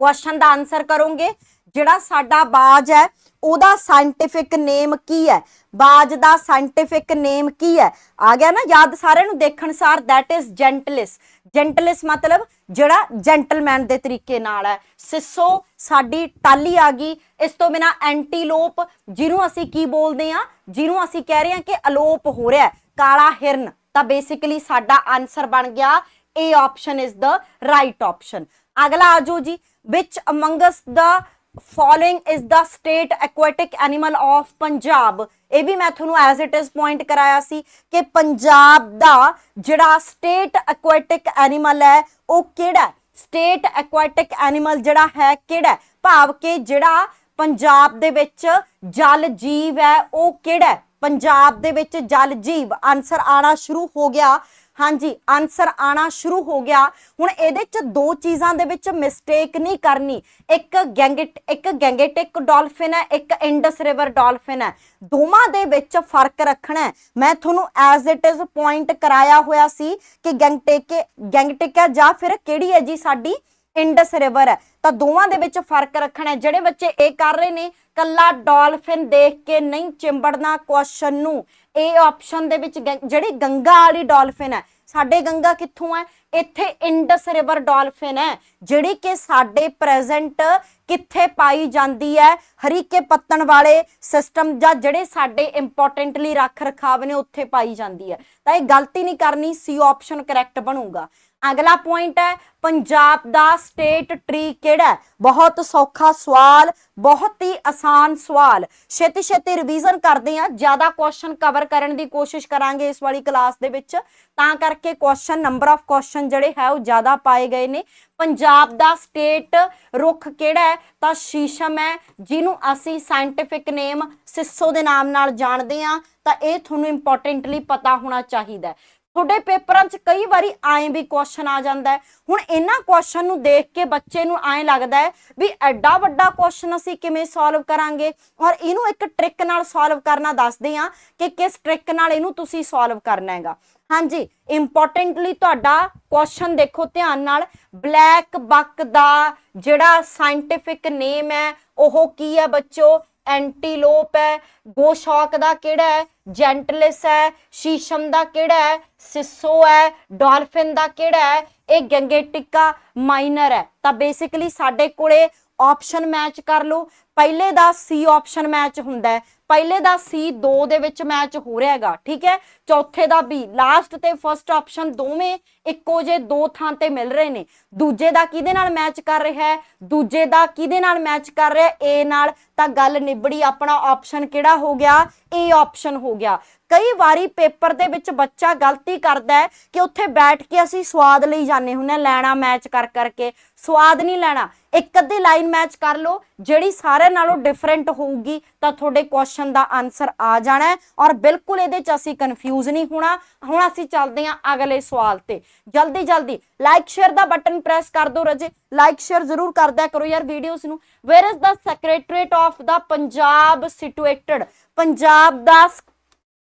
ਕੁਐਸਚਨ ਦਾ ਆਨਸਰ ਕਰੋਗੇ। ਜਿਹੜਾ ਸਾਡਾ ਬਾਜ ਹੈ, ਉਹਦਾ ਸਾਇੰਟਿਫਿਕ ਨੇਮ ਕੀ ਹੈ? ਬਾਜ ਦਾ ਸਾਇੰਟਿਫਿਕ ਨੇਮ ਕੀ ਹੈ? ਆ ਗਿਆ ਨਾ, ਯਾਦ ਸਾਰਿਆਂ ਨੂੰ ਦੇਖਣ ਸਾਰ ਥੈਟ ਇਜ਼ ਜੈਂਟਲਿਸ ਜੈਂਟਲਿਸ ਮਤਲਬ ਜਿਹੜਾ ਜੈਂਟਲਮੈਨ ਦੇ ਤਰੀਕੇ ਨਾਲ ਹੈ। ਸਿਸੋ ਸਾਡੀ ਟਾਲੀ ਆ ਗਈ, ਇਸ ਤੋਂ ਬਿਨਾ ਐਂਟੀਲੋਪ ਜਿਹਨੂੰ ਅਸੀਂ ਕੀ ਬੋਲਦੇ ਆ ਜਿਹਨੂੰ ਅਸੀਂ ਕਹਿ ਰਹੇ ਹਾਂ ਕਿ ਅਲੋਪ ਹੋ ਰਿਹਾ ਕਾਲਾ ਹਿਰਨ। ਤਾਂ ਬੇਸਿਕਲੀ ਸਾਡਾ ਆਨਸਰ ਬਣ ਗਿਆ ਏ option is the right option ਅਗਲਾ ਆਜੋ ਜੀ which amongst the following is the state aquatic animal of Punjab ਇਹ ਵੀ ਮੈਂ ਤੁਹਾਨੂੰ ਐਜ਼ ਇਟ ਇਜ਼ ਪੁਆਇੰਟ ਕਰਾਇਆ ਸੀ ਕਿ ਪੰਜਾਬ ਦਾ ਜਿਹੜਾ ਸਟੇਟ ਐਕੁਆਟਿਕ ਐਨੀਮਲ ਹੈ, ਉਹ ਕਿਹੜਾ ਸਟੇਟ ਐਕੁਆਟਿਕ ਐਨੀਮਲ ਜਿਹੜਾ ਹੈ, ਕਿਹੜਾ ਭਾਵ ਕਿ ਜਿਹੜਾ ਪੰਜਾਬ ਦੇ ਵਿੱਚ ਜਲ ਜੀਵ ਹੈ, ਉਹ ਕਿਹੜਾ ਪੰਜਾਬ ਦੇ ਵਿੱਚ ਜਲ ਜੀਵ। ਆਨਸਰ ਆਣਾ ਸ਼ੁਰੂ ਹੋ ਗਿਆ। ਹਾਂਜੀ ਆਨਸਰ ਆਣਾ ਸ਼ੁਰੂ ਹੋ ਗਿਆ। ਹੁਣ ਇਹਦੇ ਚ ਦੋ ਚੀਜ਼ਾਂ ਦੇ ਵਿੱਚ ਮਿਸਟੇਕ ਨਹੀਂ ਕਰਨੀ। ਇੱਕ ਗੈਂਗਟ ਇੱਕ ਗੈਂਗੇਟਿਕ ਡਾਲਫਿਨ ਹੈ, ਇੱਕ ਇੰਡਸ ਰਿਵਰ ਡਾਲਫਿਨ ਹੈ। ਦੋਵਾਂ ਦੇ ਵਿੱਚ ਫ਼ਰਕ ਰੱਖਣਾ ਹੈ। ਮੈਂ ਤੁਹਾਨੂੰ ਐਜ਼ ਇਟ ਇਜ਼ ਪੁਆਇੰਟ ਕਰਾਇਆ ਹੋਇਆ ਸੀ ਕਿ ਗੈਂਗਟਿਕ ਗੈਂਗਟਿਕ ਹੈ ਜਾਂ ਫਿਰ ਕਿਹੜੀ ਹੈ ਜੀ ਸਾਡੀ ਇੰਡਸ ਰਿਵਰ ਹੈ। ਤਾਂ ਦੋਵਾਂ ਦੇ ਵਿੱਚ ਫ਼ਰਕ ਰੱਖਣਾ ਹੈ। ਜਿਹੜੇ ਬੱਚੇ ਇਹ ਕਰ ਰਹੇ ਨੇ, ਕੱਲਾ ਡਾਲਫਿਨ ਦੇਖ ਕੇ ਨਹੀਂ ਚਿੰਬੜਨਾ ਕੁਐਸਚਨ ਨੂੰ। ਇਹ ਆਪਸ਼ਨ ਦੇ ਵਿੱਚ ਜਿਹੜੀ ਗੰਗਾ ਵਾਲੀ ਡਾਲਫਿਨ ਹੈ, ਸਾਡੇ ਗੰਗਾ ਕਿੱਥੋਂ ਹੈ? ਇੱਥੇ ਇੰਡਸ ਰਿਵਰ ਡਾਲਫਿਨ ਹੈ, ਜਿਹੜੀ ਕਿ ਸਾਡੇ ਪ੍ਰੈਜ਼ੈਂਟ ਕਿੱਥੇ ਪਾਈ ਜਾਂਦੀ ਹੈ? ਹਰੀਕੇ ਪੱਤਣ ਵਾਲੇ ਸਿਸਟਮ ਜਾਂ ਜਿਹੜੇ ਸਾਡੇ ਇੰਪੋਰਟੈਂਟਲੀ ਰੱਖ ਰਖਾਵ ਨੇ, ਉੱਥੇ ਪਾਈ ਜਾਂਦੀ ਹੈ। ਤਾਂ ਇਹ ਗਲਤੀ ਨਹੀਂ ਕਰਨੀ ਸੀ ਆਪਸ਼ਨ ਕਰੈਕਟ ਬਣੂਗਾ। ਅਗਲਾ ਪੁਆਇੰਟ ਹੈ, ਪੰਜਾਬ ਦਾ ਸਟੇਟ ਟਰੀ ਕਿਹੜਾ ਬਹੁਤ ਸੌਖਾ ਸਵਾਲ, ਬਹੁਤ ਹੀ ਆਸਾਨ ਸਵਾਲ। ਛੇਤੀ ਛੇਤੀ ਰਿਵੀਜ਼ਨ ਕਰਦੇ ਆ ਜ਼ਿਆਦਾ ਕੁਐਸਚਨ ਕਵਰ ਕਰਨ ਦੀ ਕੋਸ਼ਿਸ਼ ਕਰਾਂਗੇ ਇਸ ਵਾਲੀ ਕਲਾਸ ਦੇ ਵਿੱਚ। ਤਾਂ ਕਰਕੇ ਕੁਐਸਚਨ ਨੰਬਰ ਆਫ ਕੁਐਸਚਨ ਜਿਹੜੇ ਹੈ, ਉਹ ਜ਼ਿਆਦਾ ਪਾਏ ਗਏ ਨੇ। ਪੰਜਾਬ ਦਾ ਸਟੇਟ ਰੁੱਖ ਕਿਹੜਾ ਹੈ? ਤਾਂ ਸ਼ੀਸ਼ਮ ਹੈ, ਜਿਹਨੂੰ ਅਸੀਂ ਸਾਇੰਟਿਫਿਕ ਨੇਮ ਸਿਸੋ ਦੇ ਨਾਮ ਨਾਲ ਜਾਣਦੇ ਆ ਤਾਂ ਇਹ ਤੁਹਾਨੂੰ ਇੰਪੋਰਟੈਂਟਲੀ ਪਤਾ ਹੋਣਾ ਚਾਹੀਦਾ ਤੁਹਾਡੇ ਪੇਪਰਾਂ 'ਚ ਕਈ ਵਾਰੀ ਐਂ ਵੀ ਕੁਐਸਚਨ ਆ ਜਾਂਦਾ ਹੈ। ਹੁਣ ਇਹਨਾਂ ਕੁਐਸਚਨ ਨੂੰ ਦੇਖ ਕੇ ਬੱਚੇ ਨੂੰ ਐਂ ਲੱਗਦਾ ਹੈ ਵੀ ਐਡਾ ਵੱਡਾ ਕੁਐਸਚਨ ਅਸੀਂ ਕਿਵੇਂ ਸੋਲਵ ਕਰਾਂਗੇ? ਔਰ ਇਹਨੂੰ ਇੱਕ ਟ੍ਰਿਕ ਨਾਲ ਸੋਲਵ ਕਰਨਾ ਦੱਸਦੇ ਆ ਕਿ ਕਿਸ ਟ੍ਰਿਕ ਨਾਲ ਇਹਨੂੰ ਤੁਸੀਂ ਸੋਲਵ ਕਰਨਾ ਹੈਗਾ। ਹਾਂਜੀ ਇੰਪੋਰਟੈਂਟਲੀ ਤੁਹਾਡਾ ਕੁਐਸਚਨ ਦੇਖੋ ਧਿਆਨ ਨਾਲ। ਬਲੈਕ ਬਕ ਦਾ ਜਿਹੜਾ ਸਾਇੰਟਿਫਿਕ ਨੇਮ ਹੈ, ਉਹ ਕੀ ਹੈ ਬੱਚੋ? ਐਂਟੀਲੋਪ ਹੈ, ਗੋਸ਼ੌਕ ਦਾ ਕਿਹੜਾ ਹੈ, ਜੈਂਟਲਿਸ ਹੈ, ਸ਼ੀਸ਼ਮ ਦਾ ਕਿਹੜਾ ਹੈ, ਸਿਸੋ ਹੈ, ਡਾਲਫਿਨ ਦਾ ਕਿਹੜਾ ਹੈ, ਇਹ ਗੰਗੇਟਿਕਾ ਮਾਈਨਰ ਹੈ। ਤਾਂ ਬੇਸਿਕਲੀ ਸਾਡੇ ਕੋਲੇ ਆਪਸ਼ਨ ਮੈਚ ਕਰ ਲਓ। ਪਹਿਲੇ ਦਾ ਸੀ ਆਪਸ਼ਨ ਮੈਚ ਹੁੰਦਾ ਹੈ। ਪਹਿਲੇ ਦਾ ਸੀ 2 ਦੇ ਵਿੱਚ ਮੈਚ ਹੋ ਰਿਹਾ ਹੈਗਾ, ਠੀਕ ਹੈ? ਚੌਥੇ ਦਾ ਬੀ ਲਾਸਟ ਤੇ ਫਰਸਟ ਆਪਸ਼ਨ ਦੋਵੇਂ ਇੱਕੋ ਜੇ ਦੋ ਥਾਂ ਤੇ ਮਿਲ ਰਹੇ ਨੇ। ਦੂਜੇ ਦਾ ਕਿਹਦੇ ਨਾਲ ਮੈਚ ਕਰ ਰਿਹਾ ਹੈ? ਦੂਜੇ ਦਾ ਕਿਹਦੇ ਨਾਲ ਮੈਚ ਕਰ ਰਿਹਾ ਏ ਨਾਲ। ਤਾਂ ਗੱਲ ਨਿਬੜੀ, ਆਪਣਾ ਆਪਸ਼ਨ ਕਿਹੜਾ ਹੋ ਗਿਆ? ਏ ਆਪਸ਼ਨ ਹੋ ਗਿਆ। ਕਈ ਵਾਰੀ ਪੇਪਰ ਦੇ ਵਿੱਚ ਬੱਚਾ ਗਲਤੀ ਕਰਦਾ ਹੈ ਕਿ ਉੱਥੇ ਬੈਠ ਕੇ ਅਸੀਂ ਸਵਾਦ ਲਈ ਜਾਂਦੇ ਹੁੰਨੇ ਲੈਣਾ ਮੈਚ ਕਰ ਕਰਕੇ। ਸਵਾਦ ਨਹੀਂ ਲੈਣਾ। ਇੱਕ ਅੱਧੀ ਲਾਈਨ ਮੈਚ ਕਰ ਲਓ, ਜਿਹੜੀ ਸਾਰਿਆਂ ਨਾਲੋਂ ਡਿਫਰੈਂਟ ਹੋਊਗੀ, ਤਾਂ ਤੁਹਾਡੇ ਕੁਐਸਚਨ ਦਾ ਆਨਸਰ ਆ ਜਾਣਾ ਔਰ ਬਿਲਕੁਲ ਇਹਦੇ ਚ ਅਸੀਂ ਕਨਫਿਊਜ਼ ਨਹੀਂ ਹੋਣਾ। ਹੁਣ ਅਸੀਂ ਚੱਲਦੇ ਹਾਂ ਅਗਲੇ ਸਵਾਲ ਤੇ। ਜਲਦੀ ਜਲਦੀ ਲਾਈਕ ਸ਼ੇਅਰ ਦਾ ਬਟਨ ਪ੍ਰੈਸ ਕਰ ਦਿਓ ਰਜੇ। ਲਾਈਕ ਸ਼ੇਅਰ ਜ਼ਰੂਰ ਕਰਦਿਆ ਕਰੋ ਯਾਰ ਵੀਡੀਓਜ਼ ਨੂੰ। Where is the secretariat of the Punjab situated Punjab ਦਾ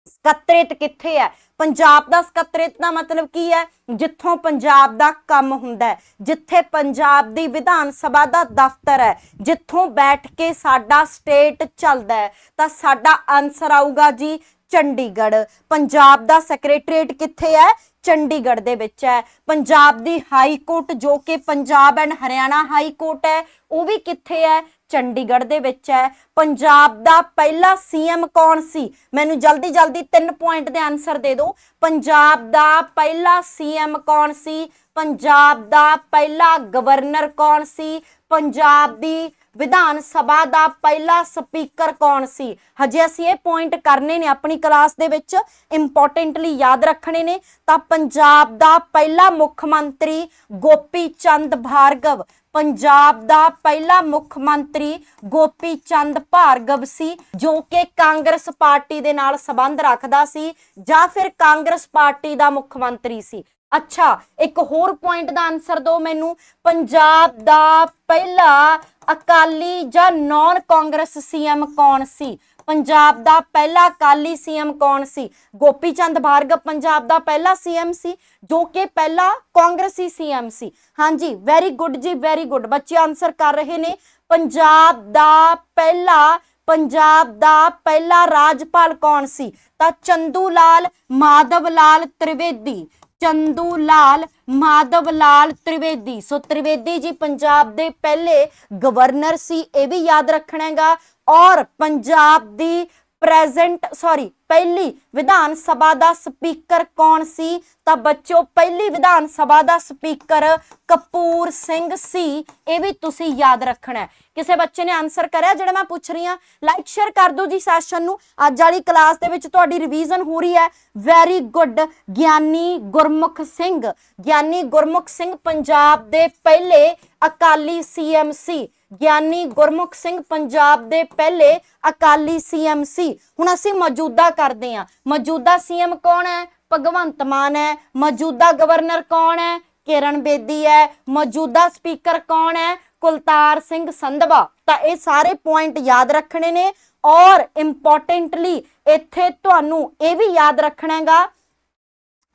ਸਕੱਤਰੇਤ ਕਿੱਥੇ ਹੈ? ਪੰਜਾਬ ਦਾ ਸਕੱਤਰੇਤ ਦਾ ਮਤਲਬ ਕੀ ਹੈ? ਜਿੱਥੋਂ ਪੰਜਾਬ ਦਾ ਕੰਮ ਹੁੰਦਾ ਹੈ, ਜਿੱਥੇ ਪੰਜਾਬ ਦੀ ਵਿਧਾਨ ਸਭਾ ਦਾ ਦਫ਼ਤਰ ਹੈ, ਜਿੱਥੋਂ ਬੈਠ ਕੇ ਸਾਡਾ ਸਟੇਟ ਚੱਲਦਾ ਹੈ, ਤਾਂ ਸਾਡਾ ਆਨਸਰ ਆਊਗਾ ਜੀ ਚੰਡੀਗੜ੍ਹ। ਪੰਜਾਬ ਦਾ ਸੈਕਟਰੀਏਟ ਕਿੱਥੇ ਹੈ? ਚੰਡੀਗੜ੍ਹ ਦੇ ਵਿੱਚ ਹੈ। ਪੰਜਾਬ ਦੀ ਹਾਈ ਕੋਰਟ ਜੋ ਕਿ Punjab and Haryana high court ਹੈ, ਉਹ ਵੀ ਕਿੱਥੇ ਹੈ? ਚੰਡੀਗੜ੍ਹ ਦੇ ਵਿੱਚ ਹੈ। ਪੰਜਾਬ ਦਾ ਪਹਿਲਾ ਸੀਐਮ ਕੌਣ ਸੀ? ਮੈਨੂੰ ਜਲਦੀ ਜਲਦੀ ਤਿੰਨ ਪੁਆਇੰਟ ਦੇ ਆਨਸਰ ਦੇ ਦਿਓ। ਪੰਜਾਬ ਦਾ ਪਹਿਲਾ ਸੀਐਮ ਕੌਣ ਸੀ? ਪੰਜਾਬ ਦਾ ਪਹਿਲਾ ਗਵਰਨਰ ਕੌਣ ਸੀ? ਪੰਜਾਬ ਦੀ ਵਿਧਾਨ ਸਭਾ ਦਾ ਪਹਿਲਾ ਸਪੀਕਰ ਕੌਣ ਸੀ? ਹਜੇ ਅਸੀਂ ਇਹ ਪੁਆਇੰਟ ਕਰਨੇ ਨੇ, ਆਪਣੀ ਕਲਾਸ ਦੇ ਵਿੱਚ ਇੰਪੋਰਟੈਂਟਲੀ ਯਾਦ ਰੱਖਣੇ ਨੇ। ਤਾਂ ਪੰਜਾਬ ਦਾ ਪਹਿਲਾ ਮੁੱਖ ਮੰਤਰੀ ਗੋਪੀ ਚੰਦ ਭਾਰਗਵ। ਪੰਜਾਬ ਦਾ ਪਹਿਲਾ ਮੁੱਖ ਮੰਤਰੀ ਗੋਪੀ ਚੰਦ ਭਾਰਗਵ ਸੀ, ਜੋ ਕਿ ਕਾਂਗਰਸ ਪਾਰਟੀ ਦੇ ਨਾਲ ਸੰਬੰਧ ਰੱਖਦਾ ਸੀ, ਜਾਂ ਫਿਰ ਕਾਂਗਰਸ ਪਾਰਟੀ ਦਾ ਮੁੱਖ ਮੰਤਰੀ ਸੀ। ਅੱਛਾ, ਇੱਕ ਹੋਰ ਪੁਆਇੰਟ ਦਾ ਆਨਸਰ ਦਿਓ ਮੈਨੂੰ। ਪੰਜਾਬ ਦਾ ਪਹਿਲਾ ਅਕਾਲੀ ਜਾਂ ਨਾਨ ਕਾਂਗਰਸ ਸੀਐਮ ਕੌਣ ਸੀ? ਪੰਜਾਬ ਦਾ ਪਹਿਲਾ ਅਕਾਲੀ ਸੀਐਮ ਕੌਣ ਸੀ? ਗੋਪੀ ਚੰਦ ਭਾਰਗਵ ਪੰਜਾਬ ਦਾ ਪਹਿਲਾ ਸੀਐਮ ਸੀ, ਜੋ ਕਿ ਪਹਿਲਾ ਕਾਂਗਰਸੀ ਸੀਐਮ ਸੀ। ਹਾਂਜੀ ਵੈਰੀ ਗੁੱਡ ਜੀ ਵੈਰੀ ਗੁੱਡ ਬੱਚੇ ਆਨਸਰ ਕਰ ਰਹੇ ਨੇ। ਪੰਜਾਬ ਦਾ ਪਹਿਲਾ, ਪੰਜਾਬ ਦਾ ਪਹਿਲਾ ਰਾਜਪਾਲ ਕੌਣ ਸੀ? ਤਾਂ ਚੰਦੂ ਲਾਲ ਮਾਧਵ ਲਾਲ ਤ੍ਰਿਵੇਦੀ। ਚੰਦੂ ਲਾਲ ਮਾਧਵ ਲਾਲ ਤ੍ਰਿਵੇਦੀ। ਸੋ ਤ੍ਰਿਵੇਦੀ ਜੀ ਪੰਜਾਬ ਦੇ ਪਹਿਲੇ ਗਵਰਨਰ ਸੀ, ਇਹ ਵੀ ਯਾਦ ਰੱਖਣਾ ਹੈਗਾ। ਔਰ ਪੰਜਾਬ ਦੀ ਪ੍ਰੈਜ਼ੈਂਟ ਸੌਰੀ ਪਹਿਲੀ ਵਿਧਾਨ ਸਭਾ ਦਾ ਸਪੀਕਰ ਕੌਣ ਸੀ? ਤਾਂ ਬੱਚੋ ਪਹਿਲੀ ਵਿਧਾਨ ਸਭਾ ਦਾ ਸਪੀਕਰ ਕਪੂਰ ਸਿੰਘ ਸੀ। ਇਹ ਵੀ ਤੁਸੀਂ ਯਾਦ ਰੱਖਣਾ ਕਿਸੇ ਬੱਚੇ ਨੇ ਆਨਸਰ ਕਰਿਆ ਜਿਹੜਾ ਮੈਂ ਪੁੱਛ ਰਹੀ ਹਾਂ? ਲਾਈਕ ਸ਼ੇਅਰ ਕਰ ਦਿਓ ਜੀ ਸੈਸ਼ਨ ਨੂੰ। ਅੱਜ ਵਾਲੀ ਕਲਾਸ ਦੇ ਵਿੱਚ ਤੁਹਾਡੀ ਰਿਵੀਜ਼ਨ ਹੋ ਰਹੀ ਹੈ। Very good Giani Gurmukh Singh. ਗਿਆਨੀ ਗੁਰਮੁਖ ਸਿੰਘ ਪੰਜਾਬ ਦੇ ਪਹਿਲੇ ਅਕਾਲੀ ਸੀਐਮ ਸੀ ਗਿਆਨੀ ਗੁਰਮੁਖ ਸਿੰਘ ਪੰਜਾਬ ਦੇ ਪਹਿਲੇ ਅਕਾਲੀ ਸੀਐਮ ਸੀ। ਹੁਣ ਅਸੀਂ ਮੌਜੂਦਾ ਕਰਦੇ ਹਾਂ। ਮੌਜੂਦਾ ਸੀਐਮ ਕੌਣ ਹੈ? ਭਗਵੰਤ ਮਾਨ ਹੈ। ਮੌਜੂਦਾ ਗਵਰਨਰ ਕੌਣ ਹੈ? ਕਿਰਨ ਬੇਦੀ ਹੈ। ਮੌਜੂਦਾ ਸਪੀਕਰ ਕੌਣ ਹੈ? ਕੁਲਤਾਰ ਸਿੰਘ ਸੰਧਵਾ। ਤਾਂ ਇਹ ਸਾਰੇ ਪੁਆਇੰਟ ਯਾਦ ਰੱਖਣੇ ਨੇ ਔਰ ਇੰਪੋਰਟੈਂਟਲੀ ਇੱਥੇ ਤੁਹਾਨੂੰ ਇਹ ਵੀ ਯਾਦ ਰੱਖਣਾ ਹੈਗਾ।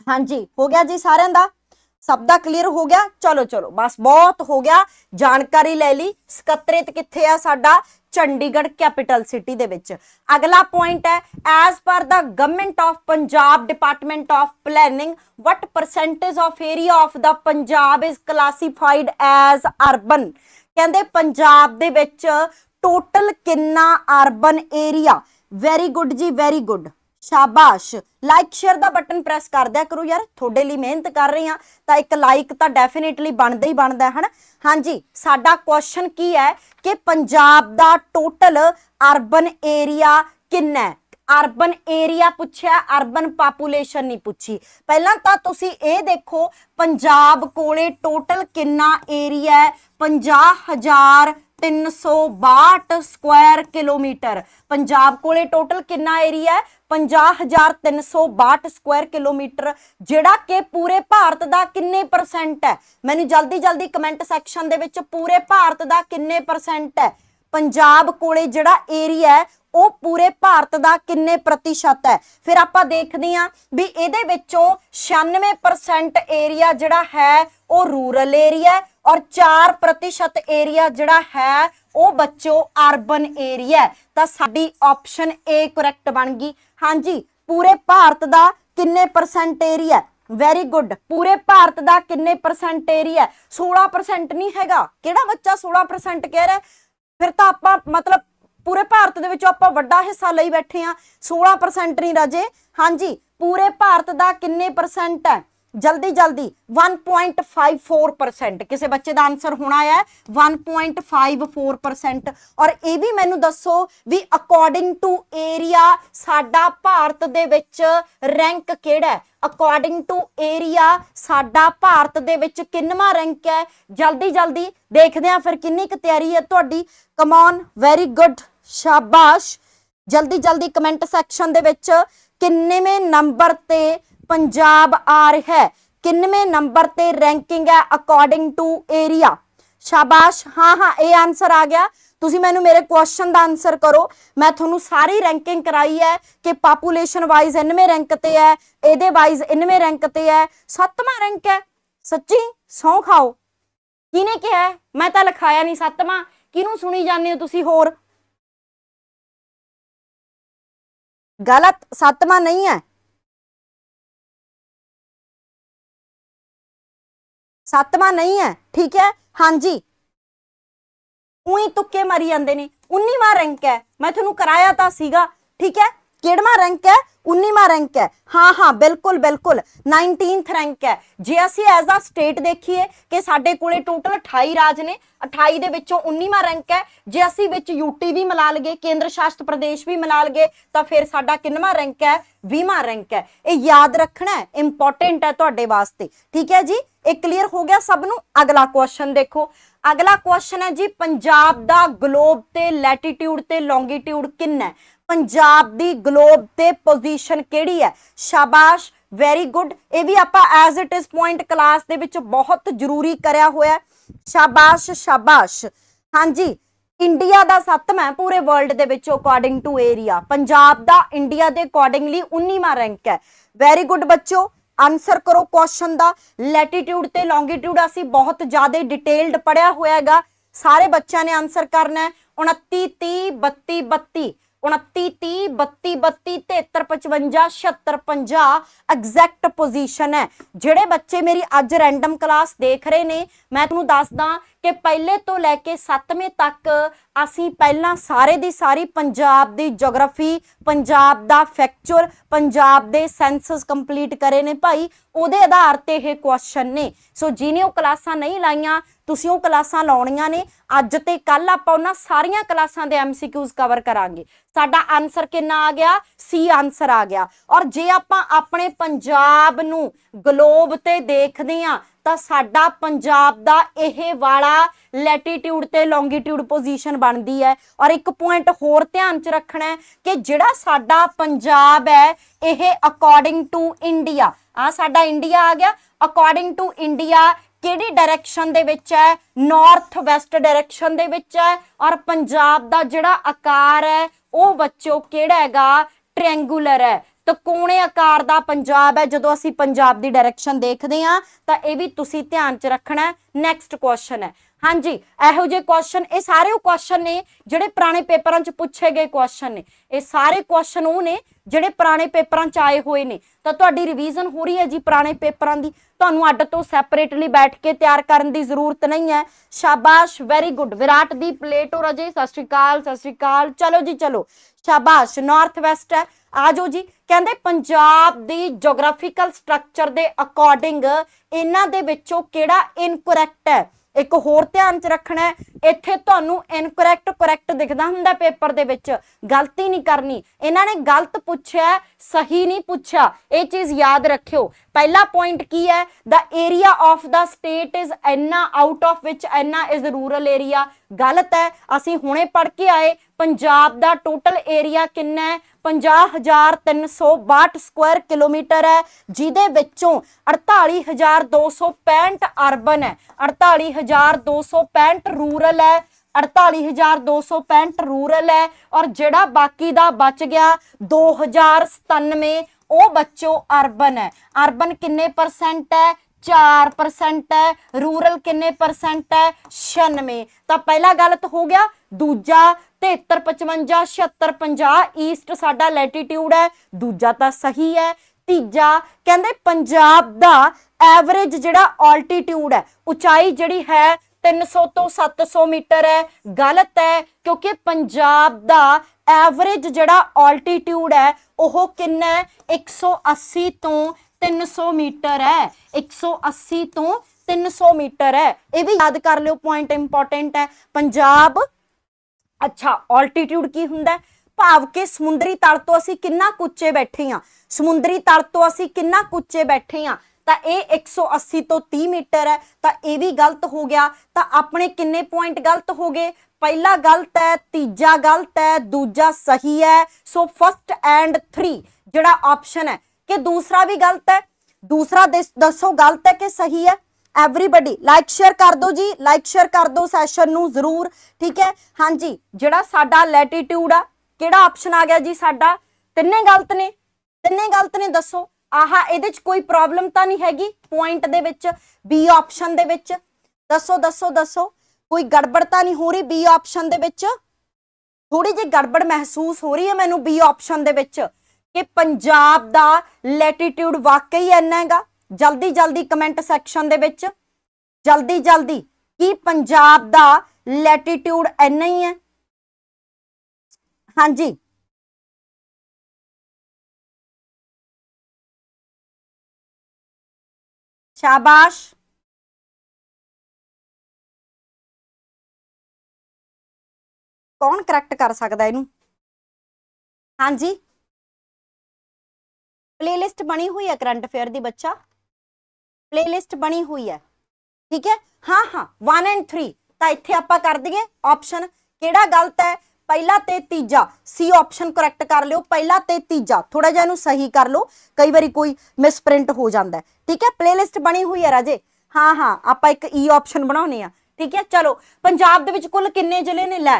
ਹਾਂਜੀ, ਹੋ ਗਿਆ ਜੀ ਸਾਰਿਆਂ ਦਾ। ਸਭ ਦਾ ਕਲੀਅਰ ਹੋ ਗਿਆ। ਚਲੋ ਚਲੋ, ਬਸ ਬਹੁਤ ਹੋ ਗਿਆ। ਜਾਣਕਾਰੀ ਲੈ ਲਈ। ਸਕੱਤਰਿਤ ਕਿੱਥੇ ਆ ਸਾਡਾ? ਚੰਡੀਗੜ੍ਹ ਕੈਪੀਟਲ ਸਿਟੀ ਦੇ ਵਿੱਚ। ਅਗਲਾ ਪੁਆਇੰਟ ਹੈ as per the government of Punjab department of planning what percentage of area of the Punjab is classified as urban? ਕਹਿੰਦੇ ਪੰਜਾਬ ਦੇ ਵਿੱਚ ਟੋਟਲ ਕਿੰਨਾ ਅਰਬਨ ਏਰੀਆ ਵੈਰੀ ਗੁੱਡ ਜੀ ਵੈਰੀ ਗੁੱਡ ਸ਼ਾਬਾਸ਼। ਲਾਈਕ ਸ਼ੇਅਰ ਦਾ ਬਟਨ ਪ੍ਰੈਸ ਕਰ ਦਿਆ ਕਰੋ ਯਾਰ। ਤੁਹਾਡੇ ਲਈ ਮਿਹਨਤ ਕਰ ਰਹੇ ਆ ਤਾਂ ਇੱਕ ਲਾਈਕ ਤਾਂ ਡੈਫੀਨਿਟਲੀ ਬਣਦਾ ਹੀ ਬਣਦਾ ਹੈ ਹਨ? ਹਾਂਜੀ, ਸਾਡਾ ਕੁਐਸਚਨ ਕੀ ਹੈ ਕਿ ਪੰਜਾਬ ਦਾ ਟੋਟਲ ਅਰਬਨ ਏਰੀਆ ਕਿੰਨਾ ਹੈ? ਅਰਬਨ ਏਰੀਆ ਪੁੱਛਿਆ ਅਰਬਨ ਪਾਪੂਲੇਸ਼ਨ ਨਹੀਂ ਪੁੱਛੀ। ਪਹਿਲਾਂ ਤਾਂ ਤੁਸੀਂ ਇਹ ਦੇਖੋ, ਪੰਜਾਬ ਕੋਲੇ ਟੋਟਲ ਕਿੰਨਾ ਏਰੀਆ ਹੈ? 50000 50362 ਸਕੁਆਇਰ ਕਿਲੋਮੀਟਰ। ਪੰਜਾਬ ਕੋਲੇ ਟੋਟਲ ਕਿੰਨਾ ਏਰੀਆ ਹੈ? 50362 ਸਕੁਆਇਰ ਕਿਲੋਮੀਟਰ, ਜਿਹੜਾ ਕਿ ਪੂਰੇ ਭਾਰਤ ਦਾ ਕਿੰਨੇ ਪਰਸੈਂਟ ਹੈ? ਮੈਨੂੰ ਜਲਦੀ ਜਲਦੀ ਕਮੈਂਟ ਸੈਕਸ਼ਨ ਦੇ ਵਿੱਚ ਪੂਰੇ ਭਾਰਤ ਦਾ ਕਿੰਨੇ ਪਰਸੈਂਟ ਹੈ? ਪੰਜਾਬ ਕੋਲੇ ਜਿਹੜਾ ਏਰੀਆ ਹੈ, ਉਹ ਪੂਰੇ ਭਾਰਤ ਦਾ ਕਿੰਨੇ ਪ੍ਰਤੀਸ਼ਤ ਹੈ? ਫਿਰ ਆਪਾਂ ਦੇਖਦੇ ਹਾਂ ਵੀ ਇਹਦੇ ਵਿੱਚੋਂ 96% ਏਰੀਆ ਜਿਹੜਾ ਹੈ, ਉਹ ਰੂਰਲ ਏਰੀਆ ਹੈ ਔਰ 4% ਏਰੀਆ ਜਿਹੜਾ ਹੈ, ਉਹ ਬੱਚੋ ਅਰਬਨ ਏਰੀਆ ਤਾਂ ਸਾਡੀ ਆਪਸ਼ਨ ਏ ਕਰੈਕਟ ਬਣ ਗਈ। ਹਾਂਜੀ, ਪੂਰੇ ਭਾਰਤ ਦਾ ਕਿੰਨੇ ਪਰਸੈਂਟ ਏਰੀਆ ਵੈਰੀ ਗੁੱਡ ਪੂਰੇ ਭਾਰਤ ਦਾ ਕਿੰਨੇ ਪਰਸੈਂਟ ਏਰੀਆ 16% ਨਹੀਂ ਹੈਗਾ। ਕਿਹੜਾ ਬੱਚਾ 16% ਕਹਿ ਰਿਹਾ ਫਿਰ ਤਾਂ ਆਪਾਂ ਮਤਲਬ ਪੂਰੇ ਭਾਰਤ ਦੇ ਵਿੱਚੋਂ ਆਪਾਂ ਵੱਡਾ ਹਿੱਸਾ ਲਈ ਬੈਠੇ ਆ 16% ਨਹੀਂ ਰਾਜੇ। ਹਾਂਜੀ, ਪੂਰੇ ਭਾਰਤ ਦਾ ਕਿੰਨੇ ਪਰਸੈਂਟ ਹੈ? ਜਲਦੀ ਜਲਦੀ 1.54% ਕਿਸੇ ਬੱਚੇ ਦਾ ਆਨਸਰ ਹੋਣਾ ਹੈ 1.54% ਔਰ ਇਹ ਵੀ ਮੈਨੂੰ ਦੱਸੋ ਵੀ ਅਕੋਰਡਿੰਗ ਟੂ ਏਰੀਆ ਸਾਡਾ ਭਾਰਤ ਦੇ ਵਿੱਚ ਰੈਂਕ ਕਿਹੜਾ ਹੈ? ਅਕੋਰਡਿੰਗ ਟੂ ਏਰੀਆ ਸਾਡਾ ਭਾਰਤ ਦੇ ਵਿੱਚ ਕਿੰਨਵਾਂ ਰੈਂਕ ਹੈ? ਜਲਦੀ ਜਲਦੀ ਦੇਖਦੇ ਆ ਫਿਰ ਕਿੰਨੀ ਕੁ ਤਿਆਰੀ ਹੈ ਤੁਹਾਡੀ। ਕਮ ਔਨ ਵੈਰੀ ਗੁੱਡ ਸ਼ਾਬਾਸ਼। ਜਲਦੀ ਜਲਦੀ ਕਮੈਂਟ ਸੈਕਸ਼ਨ ਦੇ ਵਿੱਚ ਕਿੰਨੇਵੇਂ ਨੰਬਰ ਤੇ ਪੰਜਾਬ ਆ ਰਿਹਾ ਹੈ। ਕਿੰਨਵੇਂ ਨੰਬਰ ਤੇ ਰੈਂਕਿੰਗ ਹੈ ਅਕੋਰਡਿੰਗ ਟੂ ਏਰੀਆ ਸ਼ਾਬਾਸ਼। ਹਾਂ ਹਾਂ, ਇਹ ਆਨਸਰ ਆ ਗਿਆ। ਤੁਸੀਂ ਮੈਨੂੰ ਮੇਰੇ ਕੁਐਸਚਨ ਦਾ ਆਨਸਰ ਕਰੋ। ਮੈਂ ਤੁਹਾਨੂੰ ਸਾਰੀ ਰੈਂਕਿੰਗ ਕਰਾਈ ਹੈ ਕਿ ਪਾਪੂਲੇਸ਼ਨ ਵਾਈਜ਼ 9ਵੇਂ ਰੈਂਕ ਤੇ ਹੈ, ਇਹਦੇ ਵਾਈਜ਼ 9ਵੇਂ ਰੈਂਕ ਤੇ ਹੈ। 7ਵਾਂ ਰੈਂਕ ਹੈ। ਸੱਚੀ? ਸੌਂ ਖਾਓ। ਕਿਹਨੇ ਕਿਹਾ ਮੈਂ ਤਾਂ ਲਿਖਾਇਆ ਨਹੀਂ 7ਵਾਂ ਕਿਹਨੂੰ ਸੁਣੀ ਜਾਂਦੇ ਹੋ ਤੁਸੀਂ ਹੋਰ? ਗਲਤ। 7ਵਾਂ ਨਹੀਂ ਹੈ। ਸੱਤਵਾਂ ਨਹੀਂ ਹੈ, ਠੀਕ ਹੈ? ਹਾਂਜੀ। ਉਹੀ ਤੁੱਕੇ ਮਾਰੀ ਜਾਂਦੇ ਨੇ। 19ਵਾਂ ਰੈਂਕ ਹੈ। ਮੈਂ ਤੁਹਾਨੂੰ ਕਰਾਇਆ ਤਾਂ ਸੀਗਾ, ਠੀਕ ਹੈ? ਕਿਹੜਵਾਂ ਰੈਂਕ ਹੈ? 19ਵਾਂ ਰੈਂਕ ਹੈ। ਹਾਂ ਹਾਂ, ਬਿਲਕੁਲ ਬਿਲਕੁਲ। 19th ਰੈਂਕ ਹੈ। ਜੇ ਅਸੀਂ ਐਜ਼ ਆ ਸਟੇਟ ਦੇਖੀਏ ਕਿ ਸਾਡੇ ਕੋਲੇ ਟੋਟਲ 28 ਰਾਜ ਨੇ 28 ਦੇ ਵਿੱਚੋਂ 19ਵਾਂ ਰੈਂਕ ਹੈ। ਜੇ ਅਸੀਂ ਵਿੱਚ ਯੂਟੀ ਵੀ ਮਿਲਾ ਲਈਏ, ਕੇਂਦਰ ਸ਼ਾਸਿਤ ਪ੍ਰਦੇਸ਼ ਵੀ ਮਿਲਾ ਲਈਏ, ਤਾਂ ਫਿਰ ਸਾਡਾ ਕਿੰਨਵਾਂ ਰੈਂਕ ਹੈ? 20ਵਾਂ ਰੈਂਕ ਹੈ। ਇਹ ਯਾਦ ਰੱਖਣਾ ਹੈ ਇੰਪੋਰਟੈਂਟ ਹੈ ਤੁਹਾਡੇ ਵਾਸਤੇ। ਠੀਕ ਹੈ ਜੀ? ਇਹ ਕਲੀਅਰ ਹੋ ਗਿਆ ਸਭ ਨੂੰ? ਅਗਲਾ ਕੁਐਸਚਨ ਦੇਖੋ। ਅਗਲਾ ਕੁਐਸਚਨ ਹੈ ਜੀ, ਪੰਜਾਬ ਦਾ ਗਲੋਬ ਤੇ ਲੈਟੀਟਿਊਡ ਤੇ ਲੌਂਗੀਟਿਊਡ ਕਿੰਨਾ ਹੈ? ਪੰਜਾਬ ਦੀ ਗਲੋਬ ਤੇ ਪੋਜੀਸ਼ਨ ਕਿਹੜੀ ਹੈ? ਸ਼ਾਬਾਸ਼ ਵੈਰੀ ਗੁੱਡ ਇਹ ਵੀ ਆਪਾਂ as it is point class ਦੇ ਵਿੱਚ ਬਹੁਤ ਜ਼ਰੂਰੀ ਕਰਿਆ ਹੋਇਆ ਸ਼ਾਬਾਸ਼ ਸ਼ਾਬਾਸ਼। ਹਾਂਜੀ ਇੰਡੀਆ ਦਾ ਸੱਤਵਾਂ ਹੈ ਪੂਰੇ ਵਰਲਡ ਦੇ ਵਿੱਚ ਅਕੋਰਡਿੰਗ ਟੂ ਏਰੀਆ ਪੰਜਾਬ ਦਾ ਇੰਡੀਆ ਦੇ ਅਕੋਰਡਿੰਗਲੀ 19ਵਾਂ ਰੈਂਕ ਹੈ। ਵੈਰੀ ਗੁੱਡ ਬੱਚੋ ਆਨਸਰ ਕਰੋ ਕੁਐਸਚਨ ਦਾ। ਲੈਟੀਟਿਊਡ ਤੇ ਲੌਂਗੀਟਿਊਡ ਅਸੀਂ ਬਹੁਤ ਜ਼ਿਆਦਾ ਡਿਟੇਲਡ ਪੜਿਆ ਹੋਇਆ ਹੈਗਾ। ਸਾਰੇ ਬੱਚਿਆਂ ਨੇ ਆਨਸਰ ਕਰਨਾ ਹੈ। 29 30 32 32 29 30 32 32 73 55 76 50 ਐਗਜ਼ੈਕਟ ਪੋਜੀਸ਼ਨ ਹੈ। ਜਿਹੜੇ ਬੱਚੇ ਮੇਰੀ ਅੱਜ ਰੈਂਡਮ ਕਲਾਸ ਦੇਖ ਰਹੇ ਨੇ, ਮੈਂ ਤੁਹਾਨੂੰ ਦੱਸਦਾ ਕਿ ਪਹਿਲੇ ਤੋਂ ਲੈ ਕੇ 7ਵੇਂ ਤੱਕ ਅਸੀਂ ਪਹਿਲਾਂ ਸਾਰੇ ਦੀ ਸਾਰੀ ਪੰਜਾਬ ਦੀ ਜੀਓਗ੍ਰਾਫੀ ਪੰਜਾਬ ਦਾ ਫੈਕਚਰ ਪੰਜਾਬ ਦੇ ਸੈਂਸਸ ਕੰਪਲੀਟ ਕਰੇ ਨੇ ਭਾਈ। ਉਹਦੇ ਆਧਾਰ ਤੇ ਇਹ ਕੁਐਸਚਨ ਨੇ। ਸੋ ਜਿਹਨੇ ਉਹ ਕਲਾਸਾਂ ਨਹੀਂ ਲਾਈਆਂ ਤੁਸੀਂ ਉਹ ਕਲਾਸਾਂ ਲਾਉਣੀਆਂ ਨੇ, ਅੱਜ ਤੇ ਕੱਲ ਆਪਾਂ ਉਹਨਾਂ ਸਾਰੀਆਂ ਕਲਾਸਾਂ ਦੇ ਐਮਸੀਕਿਊਜ਼ ਕਵਰ ਕਰਾਂਗੇ। ਸਾਡਾ ਆਨਸਰ ਕਿੰਨਾ ਆ ਗਿਆ? ਸੀ ਆਨਸਰ ਆ ਗਿਆ। ਔਰ ਜੇ ਆਪਾਂ ਆਪਣੇ ਪੰਜਾਬ ਨੂੰ ਗਲੋਬ ਤੇ ਦੇਖਦੇ ਆ ਤਾਂ ਸਾਡਾ ਪੰਜਾਬ ਦਾ ਇਹ ਵਾਲਾ ਲੈਟੀਟਿਊਡ ਤੇ ਲੌਂਗੀਟਿਊਡ ਪੋਜੀਸ਼ਨ ਬਣਦੀ ਹੈ। ਔਰ ਇੱਕ ਪੁਆਇੰਟ ਹੋਰ ਧਿਆਨ ਚ ਰੱਖਣਾ ਹੈ ਕਿ ਜਿਹੜਾ ਸਾਡਾ ਪੰਜਾਬ ਹੈ, ਇਹ ਅਕੋਰਡਿੰਗ ਟੂ ਇੰਡੀਆ ਆ ਸਾਡਾ ਇੰਡੀਆ ਆ ਗਿਆ। ਅਕੋਰਡਿੰਗ ਟੂ ਇੰਡੀਆ ਕਿਹੜੀ ਡਾਇਰੈਕਸ਼ਨ ਦੇ ਵਿੱਚ ਹੈ? ਨਾਰਥ ਵੈਸਟ ਡਾਇਰੈਕਸ਼ਨ ਦੇ ਵਿੱਚ ਹੈ ਔਰ ਪੰਜਾਬ ਦਾ ਜਿਹੜਾ ਆਕਾਰ ਹੈ, ਉਹ ਬੱਚੋ ਕਿਹੜਾ ਹੈਗਾ? ਟ੍ਰਾਇੰਗੂਲਰ ਹੈ। ਤਕੋਣੇ ਆਕਾਰ ਦਾ ਪੰਜਾਬ ਹੈ। ਜਦੋਂ ਅਸੀਂ ਪੰਜਾਬ ਦੀ ਡਾਇਰੈਕਸ਼ਨ ਦੇਖਦੇ ਹਾਂ, ਤਾਂ ਇਹ ਵੀ ਤੁਸੀਂ ਧਿਆਨ 'ਚ ਰੱਖਣਾ ਨੈਕਸਟ ਕੁਐਸਚਨ ਹੈ। ਹਾਂਜੀ, ਇਹੋ ਜਿਹੇ ਕੁਐਸਚਨ ਇਹ ਸਾਰੇ ਉਹ ਕੁਐਸਚਨ ਨੇ ਜਿਹੜੇ ਪੁਰਾਣੇ ਪੇਪਰਾਂ 'ਚ ਪੁੱਛੇ ਗਏ ਕੁਐਸਚਨ ਨੇ। ਇਹ ਸਾਰੇ ਕੁਐਸਚਨ ਉਹ ਨੇ ਜਿਹੜੇ ਪੁਰਾਣੇ ਪੇਪਰਾਂ 'ਚ ਆਏ ਹੋਏ ਨੇ। ਤਾਂ ਤੁਹਾਡੀ ਰਿਵੀਜ਼ਨ ਹੋ ਰਹੀ ਹੈ ਜੀ ਪੁਰਾਣੇ ਪੇਪਰਾਂ ਦੀ। ਤੁਹਾਨੂੰ ਅੱਡ ਤੋਂ ਸੈਪਰੇਟਲੀ ਬੈਠ ਕੇ ਤਿਆਰ ਕਰਨ ਦੀ ਜ਼ਰੂਰਤ ਨਹੀਂ ਹੈ। ਸ਼ਾਬਾਸ਼ ਵੈਰੀ ਗੁੱਡ ਵਿਰਾਟ ਦੀ ਪਲੇਟ ਹੋ ਰਜੇ, ਸਤਿ ਸ਼੍ਰੀ ਅਕਾਲ, ਸਤਿ ਸ਼੍ਰੀ ਅਕਾਲ। ਚਲੋ ਜੀ, ਚਲੋ। ਸ਼ਾਬਾਸ਼ ਨਾਰਥ ਵੈਸਟ ਹੈ। ਆਜੋ ਜੀ। ਕਹਿੰਦੇ ਪੰਜਾਬ ਦੀ ਜੀਓਗ੍ਰਾਫੀਕਲ ਸਟਰਕਚਰ ਦੇ ਅਕੋਰਡਿੰਗ ਇਹਨਾਂ ਦੇ ਵਿੱਚੋਂ ਕਿਹੜਾ ਇਨਕਰੈਕਟ ਹੈ? ਇੱਕ ਹੋਰ ਧਿਆਨ 'ਚ ਰੱਖਣਾ ਇੱਥੇ ਤੁਹਾਨੂੰ ਇਨਕਰੈਕਟ ਕਰੈਕਟ ਦਿਖਦਾ ਹੁੰਦਾ ਪੇਪਰ ਦੇ ਵਿੱਚ। ਗਲਤੀ ਨਹੀਂ ਕਰਨੀ। ਇਹਨਾਂ ਨੇ ਗਲਤ ਪੁੱਛਿਆ ਸਹੀ ਨਹੀਂ ਪੁੱਛਿਆ। ਇਹ ਚੀਜ਼ ਯਾਦ ਰੱਖਿਓ। ਪਹਿਲਾ ਪੁਆਇੰਟ ਕੀ ਹੈ? The area of the state is ਐਨਾ ਆਊਟ ਆਫ ਵਿਚ ਐਨਾ ਇਜ਼ ਰੂਰਲ ਏਰੀਆ ਗਲਤ ਹੈ। ਅਸੀਂ ਹੁਣੇ ਪੜ੍ਹ ਕੇ ਆਏ ਪੰਜਾਬ ਦਾ ਟੋਟਲ ਏਰੀਆ ਕਿੰਨਾ ਹੈ? 50362 ਸਕੁਆਇਰ ਕਿਲੋਮੀਟਰ ਹੈ। ਜਿਹਦੇ ਵਿੱਚੋਂ 48265 ਅਰਬਨ ਹੈ। 48265 ਰੂਰਲ ਹੈ। 48265 ਰੂਰਲ ਹੈ। ਔਰ ਜਿਹੜਾ ਬਾਕੀ ਦਾ ਬਚ ਗਿਆ 2097 ਉਹ ਬੱਚੋ ਅਰਬਨ ਹੈ। ਅਰਬਨ ਕਿੰਨੇ ਪਰਸੈਂਟ ਹੈ? 4% ਹੈ। ਰੂਰਲ ਕਿੰਨੇ ਪਰਸੈਂਟ ਹੈ? 96 ਤਾਂ ਪਹਿਲਾ ਗਲਤ ਹੋ ਗਿਆ। ਦੂਜਾ 73 55 76 50 ਈਸਟ ਸਾਡਾ ਲੈਟੀਟਿਊਡ ਹੈ, ਦੂਜਾ ਤਾਂ ਸਹੀ ਹੈ, ਤੀਜਾ ਕਹਿੰਦੇ ਪੰਜਾਬ ਦਾ ਐਵਰੇਜ ਜਿਹੜਾ ਆਲਟੀਟਿਊਡ ਹੈ, ਉਚਾਈ ਜਿਹੜੀ ਹੈ 300 ਤੋਂ 700 ਮੀਟਰ ਹੈ, ਗਲਤ ਹੈ, ਕਿਉਂਕਿ ਪੰਜਾਬ ਦਾ ਐਵਰੇਜ ਜਿਹੜਾ ਆਲਟੀਟਿਊਡ ਹੈ, ਉਹ ਕਿੰਨਾ ਹੈ? 180 ਤੋਂ 300 ਮੀਟਰ ਹੈ 180 ਤੋਂ 300 ਮੀਟਰ ਹੈ। ਇਹ ਵੀ ਯਾਦ ਕਰ ਲਿਓ ਪੁਆਇੰਟ ਇੰਪੋਰਟੈਂਟ ਹੈ। ਪੰਜਾਬ ਅੱਛਾ ਆਲਟੀਟਿਊਡ ਕੀ ਹੁੰਦਾ ਭਾਵ ਕਿ ਸਮੁੰਦਰੀ ਤਲ ਤੋਂ ਅਸੀਂ ਕਿੰਨਾ ਕੁੱਚੇ ਬੈਠੇ ਹਾਂ? ਸਮੁੰਦਰੀ ਤਲ ਤੋਂ ਅਸੀਂ ਕਿੰਨਾ ਕੁੱਚੇ ਬੈਠੇ ਹਾਂ? ਤਾਂ ਇਹ 180 ਤੋਂ 30 ਮੀਟਰ ਹੈ। ਤਾਂ ਇਹ ਵੀ ਗਲਤ ਹੋ ਗਿਆ। ਤਾਂ ਆਪਣੇ ਕਿੰਨੇ ਪੁਆਇੰਟ ਗਲਤ ਹੋ ਗਏ? ਪਹਿਲਾ ਗਲਤ ਹੈ, ਤੀਜਾ ਗਲਤ ਹੈ, ਦੂਜਾ ਸਹੀ ਹੈ। ਸੋ ਫਸਟ ਐਂਡ 3 ਜਿਹੜਾ ਆਪਸ਼ਨ ਹੈ, ਕਿ ਦੂਸਰਾ ਵੀ ਗਲਤ ਹੈ? ਦੂਸਰਾ ਦਿਸ- ਦੱਸੋ ਗਲਤ ਹੈ ਕਿ ਸਹੀ ਹੈ? ਐਵਰੀਬਾਡੀ ਲਾਈਕ ਸ਼ੇਅਰ ਕਰ ਦਿਓ ਜੀ ਲਾਈਕ ਸ਼ੇਅਰ ਕਰ ਦਿਓ ਸੈਸ਼ਨ ਨੂੰ ਜ਼ਰੂਰ, ਠੀਕ ਹੈ? ਹਾਂਜੀ, ਜਿਹੜਾ ਸਾਡਾ ਲੈਟੀਟਿਊਡ ਆ, ਕਿਹੜਾ ਆਪਸ਼ਨ ਆ ਗਿਆ ਜੀ ਸਾਡਾ? ਤਿੰਨੇ ਗਲਤ ਨੇ, ਤਿੰਨੇ ਗਲਤ ਨੇ ਦੱਸੋ। ਆਹਾ, ਇਹਦੇ ਚ ਕੋਈ ਪ੍ਰੋਬਲਮ ਤਾਂ ਨਹੀਂ ਹੈਗੀ ਪੁਆਇੰਟ ਦੇ ਵਿੱਚ ਬੀ ਆਪਸ਼ਨ ਦੇ ਵਿੱਚ। ਦੱਸੋ ਦੱਸੋ ਦੱਸੋ। ਕੋਈ ਗੜਬੜ ਤਾਂ ਨਹੀਂ ਹੋ ਰਹੀ ਬੀ ਆਪਸ਼ਨ ਦੇ ਵਿੱਚ? ਥੋੜੀ ਜਿਹੀ ਗੜਬੜ ਮਹਿਸੂਸ ਹੋ ਰਹੀ ਹੈ ਮੈਨੂੰ ਬੀ ਆਪਸ਼ਨ ਦੇ ਵਿੱਚ ਕਿ ਪੰਜਾਬ ਦਾ ਲੈਟੀਟਿਊਡ ਵਾਕਈ ਇੰਨਾ ਹੈਗਾ? ਜਲਦੀ ਜਲਦੀ ਕਮੈਂਟ ਸੈਕਸ਼ਨ ਦੇ ਵਿੱਚ। ਜਲਦੀ ਜਲਦੀ, ਕੀ ਪੰਜਾਬ ਦਾ ਲੈਟੀਟਿਊਡ ਇੰਨਾ ਹੀ ਹੈ? ਹਾਂਜੀ। ਸ਼ਾਬਾਸ਼। ਕੌਣ ਕਰੈਕਟ ਕਰ ਸਕਦਾ ਇਹਨੂੰ? ਹਾਂਜੀ। ਪਲੇਲਿਸਟ ਬਣੀ ਹੋਈ ਹੈ ਕਰੰਟ ਅਫੇਅਰ ਦੀ ਬੱਚਾ? ਪਲੇਲਿਸਟ ਬਣੀ ਹੋਈ ਹੈ। ਠੀਕ ਹੈ? ਹਾਂ ਹਾਂ 1 ਐਂਡ 3 ਤਾਂ ਇੱਥੇ ਆਪਾਂ ਕਰ ਦਈਏ ਆਪਸ਼ਨ ਕਿਹੜਾ ਗਲਤ ਹੈ? ਪਹਿਲਾ ਤੇ ਤੀਜਾ। ਸੀ ਆਪਸ਼ਨ ਕਰੈਕਟ ਕਰ ਲਿਓ। ਪਹਿਲਾ ਤੇ ਤੀਜਾ। ਥੋੜਾ ਜਿਹਾ ਇਹਨੂੰ ਸਹੀ ਕਰ ਲਓ। ਕਈ ਵਾਰੀ ਕੋਈ ਮਿਸਪ੍ਰਿੰਟ ਹੋ ਜਾਂਦਾ ਠੀਕ ਹੈ? ਪਲੇਲਿਸਟ ਬਣੀ ਹੋਈ ਹੈ ਰਾਜੇ। ਹਾਂ ਹਾਂ, ਆਪਾਂ ਇੱਕ ਈ ਆਪਸ਼ਨ ਬਣਾਉਨੇ ਆ ਠੀਕ ਹੈ? ਚਲੋ, ਪੰਜਾਬ ਦੇ ਵਿੱਚ ਕੁੱਲ ਕਿੰਨੇ ਜ਼ਿਲ੍ਹੇ ਨੇ? ਲੈ,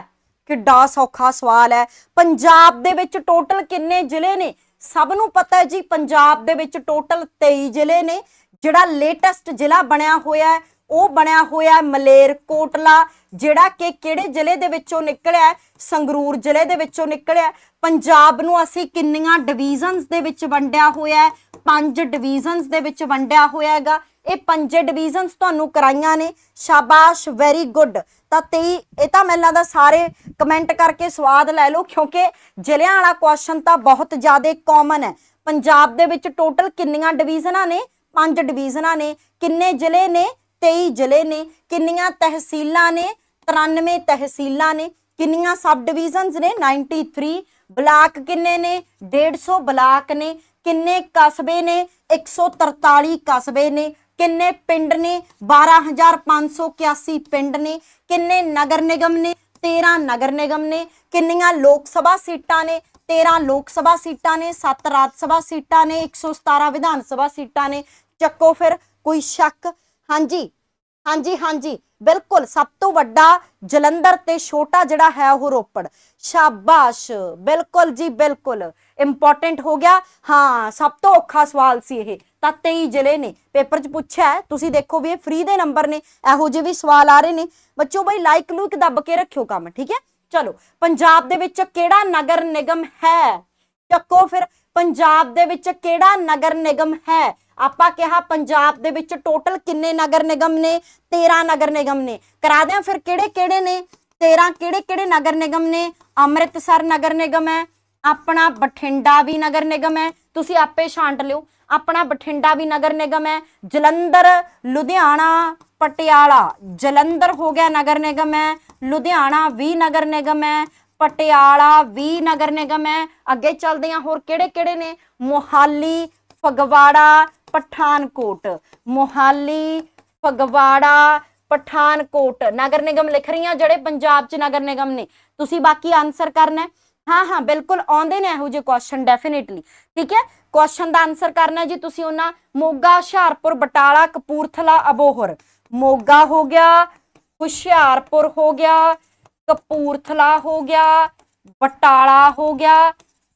ਕਿੱਡਾ ਸੌਖਾ ਸਵਾਲ ਹੈ। ਪੰਜਾਬ ਦੇ ਵਿੱਚ ਟੋਟਲ ਕਿੰਨੇ ਜ਼ਿਲ੍ਹੇ ਨੇ? ਸਭ ਨੂੰ ਪਤਾ ਹੈ ਜੀ, ਪੰਜਾਬ ਦੇ ਵਿੱਚ ਟੋਟਲ 23 ਜ਼ਿਲ੍ਹੇ ਨੇ। ਜਿਹੜਾ ਲੇਟੈਸਟ ਜ਼ਿਲ੍ਹਾ ਬਣਿਆ ਹੋਇਆ ਹੈ, ਉਹ ਬਣਿਆ ਹੋਇਆ ਹੈ ਮਲੇਰਕੋਟਲਾ ਜਿਹੜਾ ਕਿ ਕਿਹੜੇ ਜ਼ਿਲ੍ਹੇ ਦੇ ਵਿੱਚੋਂ ਨਿਕਲਿਆ ਸੰਗਰੂਰ ਜ਼ਿਲ੍ਹੇ ਦੇ ਵਿੱਚੋਂ ਨਿਕਲਿਆ ਪੰਜਾਬ ਨੂੰ ਅਸੀਂ ਕਿੰਨੀਆਂ ਡਿਵੀਜ਼ਨਸ ਦੇ ਵਿੱਚ ਵੰਡਿਆ ਹੋਇਆ ਹੈ? ਪੰਜ ਡਿਵੀਜ਼ਨਸ ਦੇ ਵਿੱਚ ਵੰਡਿਆ ਹੋਇਆ ਹੈਗਾ। ਇਹ ਪੰਜੇ ਡਿਵੀਜ਼ਨਸ ਤੁਹਾਨੂੰ ਕਰਾਈਆਂ ਨੇ। ਸ਼ਾਬਾਸ਼ ਵੈਰੀ ਗੁੱਡ ਤਾਂ 23 ਇਹ ਤਾਂ ਮੈਨੂੰ ਲੱਗਦਾ ਸਾਰੇ ਕਮੈਂਟ ਕਰਕੇ ਸਵਾਦ ਲੈ ਲਓ, ਕਿਉਂਕਿ ਜ਼ਿਲ੍ਹਿਆਂ ਵਾਲਾ ਕੁਐਸਚਨ ਤਾਂ ਬਹੁਤ ਜ਼ਿਆਦਾ ਕਾਮਨ ਹੈ। ਪੰਜਾਬ ਦੇ ਵਿੱਚ ਟੋਟਲ ਕਿੰਨੀਆਂ ਡਿਵੀਜ਼ਨਾਂ ਨੇ? ਪੰਜ ਡਿਵੀਜ਼ਨਾਂ ਨੇ, ਕਿੰਨੇ ਜ਼ਿਲ੍ਹੇ ਨੇ? 23 ਜ਼ਿਲ੍ਹੇ ਨੇ। ਕਿੰਨੀਆਂ ਤਹਿਸੀਲਾਂ ਨੇ? 93 ਤਹਿਸੀਲਾਂ ਨੇ। ਕਿੰਨੀਆਂ ਸਬ ਡਿਵੀਜ਼ਨਸ ਨੇ? 93 ਬਲਾਕ ਕਿੰਨੇ ਨੇ? 150 ਬਲਾਕ ਨੇ। ਕਿੰਨੇ ਕਸਬੇ ਨੇ? 143 ਕਸਬੇ ਨੇ। ਕਿੰਨੇ ਪਿੰਡ ਨੇ? 12581 ਪਿੰਡ ਨੇ। ਕਿੰਨੇ ਨਗਰ ਨਿਗਮ ਨੇ? 13 ਨਗਰ ਨਿਗਮ ਨੇ। ਕਿੰਨੀਆਂ ਲੋਕ ਸਭਾ ਸੀਟਾਂ ਨੇ? 13 ਲੋਕ ਸਭਾ ਸੀਟਾਂ ਨੇ 7 ਰਾਜ ਸਭਾ ਸੀਟਾਂ ਨੇ 117 ਵਿਧਾਨ ਸਭਾ ਸੀਟਾਂ ਨੇ। ਚੱਕੋ ਫਿਰ, ਕੋਈ ਸ਼ੱਕ? ਹਾਂਜੀ ਹਾਂਜੀ ਹਾਂਜੀ, ਬਿਲਕੁਲ। ਸਭ ਤੋਂ ਵੱਡਾ ਜਲੰਧਰ ਤੇ ਛੋਟਾ ਜਿਹੜਾ ਹੈ ਉਹ ਰੋਪੜ। ਸ਼ਾਬਾਸ਼! ਬਿਲਕੁਲ ਜੀ, ਬਿਲਕੁਲ। ਇੰਪੋਰਟੈਂਟ ਹੋ ਗਿਆ। ਹਾਂ, ਸਭ ਤੋਂ ਔਖਾ ਸਵਾਲ ਸੀ ਇਹ। ਤਾਂ 23 ਜ਼ਿਲ੍ਹੇ ਨੇ। ਪੇਪਰ 'ਚ ਪੁੱਛਿਆ ਤੁਸੀਂ ਦੇਖੋ ਵੀ ਇਹ ਫ੍ਰੀ ਦੇ ਨੰਬਰ ਨੇ। ਇਹੋ ਜਿਹੇ ਵੀ ਸਵਾਲ ਆ ਰਹੇ ਨੇ। ਬੱਚੋ ਬਈ ਲਾਈਕ ਲੂਕ ਦੱਬ ਕੇ ਰੱਖਿਓ ਕੰਮ, ਠੀਕ ਹੈ? ਚਲੋ, ਪੰਜਾਬ ਦੇ ਵਿੱਚ ਕਿਹੜਾ ਨਗਰ ਨਿਗਮ ਹੈ? ਚੱਕੋ ਫਿਰ, ਪੰਜਾਬ ਦੇ ਵਿੱਚ ਕਿਹੜਾ ਨਗਰ ਨਿਗਮ ਹੈ? ਆਪਾਂ ਕਿਹਾ ਪੰਜਾਬ ਦੇ ਵਿੱਚ ਟੋਟਲ ਕਿੰਨੇ ਨਗਰ ਨਿਗਮ ਨੇ? 13 ਨਗਰ ਨਿਗਮ ਨੇ। ਕਰਾ ਦਿਆਂ ਫਿਰ ਕਿਹੜੇ ਕਿਹੜੇ ਨੇ? 13 ਕਿਹੜੇ ਕਿਹੜੇ ਨਗਰ ਨਿਗਮ ਨੇ? ਅੰਮ੍ਰਿਤਸਰ ਨਗਰ ਨਿਗਮ ਹੈ। ਆਪਣਾ ਬਠਿੰਡਾ ਵੀ ਨਗਰ ਨਿਗਮ ਹੈ। ਤੁਸੀਂ ਆਪੇ ਛਾਂਟ ਲਿਓ। ਆਪਣਾ ਬਠਿੰਡਾ ਵੀ ਨਗਰ ਨਿਗਮ ਹੈ। ਜਲੰਧਰ, ਲੁਧਿਆਣਾ, ਪਟਿਆਲਾ। ਜਲੰਧਰ ਹੋ ਗਿਆ ਨਗਰ ਨਿਗਮ ਹੈ। ਲੁਧਿਆਣਾ ਵੀ ਨਗਰ ਨਿਗਮ ਹੈ, ਪਟਿਆਲਾ ਵੀ ਨਗਰ ਨਿਗਮ ਹੈ। ਅੱਗੇ ਚੱਲਦੇ ਹਾਂ ਹੋਰ ਕਿਹੜੇ ਕਿਹੜੇ ਨੇ? ਮੋਹਾਲੀ, ਫਗਵਾੜਾ, ਪਠਾਨਕੋਟ। ਮੋਹਾਲੀ, ਫਗਵਾੜਾ, ਪਠਾਨਕੋਟ। ਨਗਰ ਨਿਗਮ ਲਿਖ ਰਹੀਆਂ ਜਿਹੜੇ ਪੰਜਾਬ 'ਚ ਨਗਰ ਨਿਗਮ ਨੇ। ਤੁਸੀਂ ਬਾਕੀ ਆਨਸਰ ਕਰਨਾ ਹੈ? ਹਾਂ ਹਾਂ, ਬਿਲਕੁਲ ਆਉਂਦੇ ਨੇ ਇਹੋ ਜਿਹੇ ਕੁਐਸਚਨ ਡੈਫੀਨਿਟਲੀ ਠੀਕ ਹੈ? ਕੁਐਸਚਨ ਦਾ ਆਨਸਰ ਕਰਨਾ ਜੀ ਤੁਸੀਂ ਉਹਨਾਂ। ਮੋਗਾ, ਹੁਸ਼ਿਆਰਪੁਰ, ਬਟਾਲਾ, ਕਪੂਰਥਲਾ, ਅਬੋਹਰ। ਮੋਗਾ ਹੋ ਗਿਆ ਹੁਸ਼ਿਆਰਪੁਰ ਹੋ ਗਿਆ, ਕਪੂਰਥਲਾ ਹੋ ਗਿਆ, ਬਟਾਲਾ ਹੋ ਗਿਆ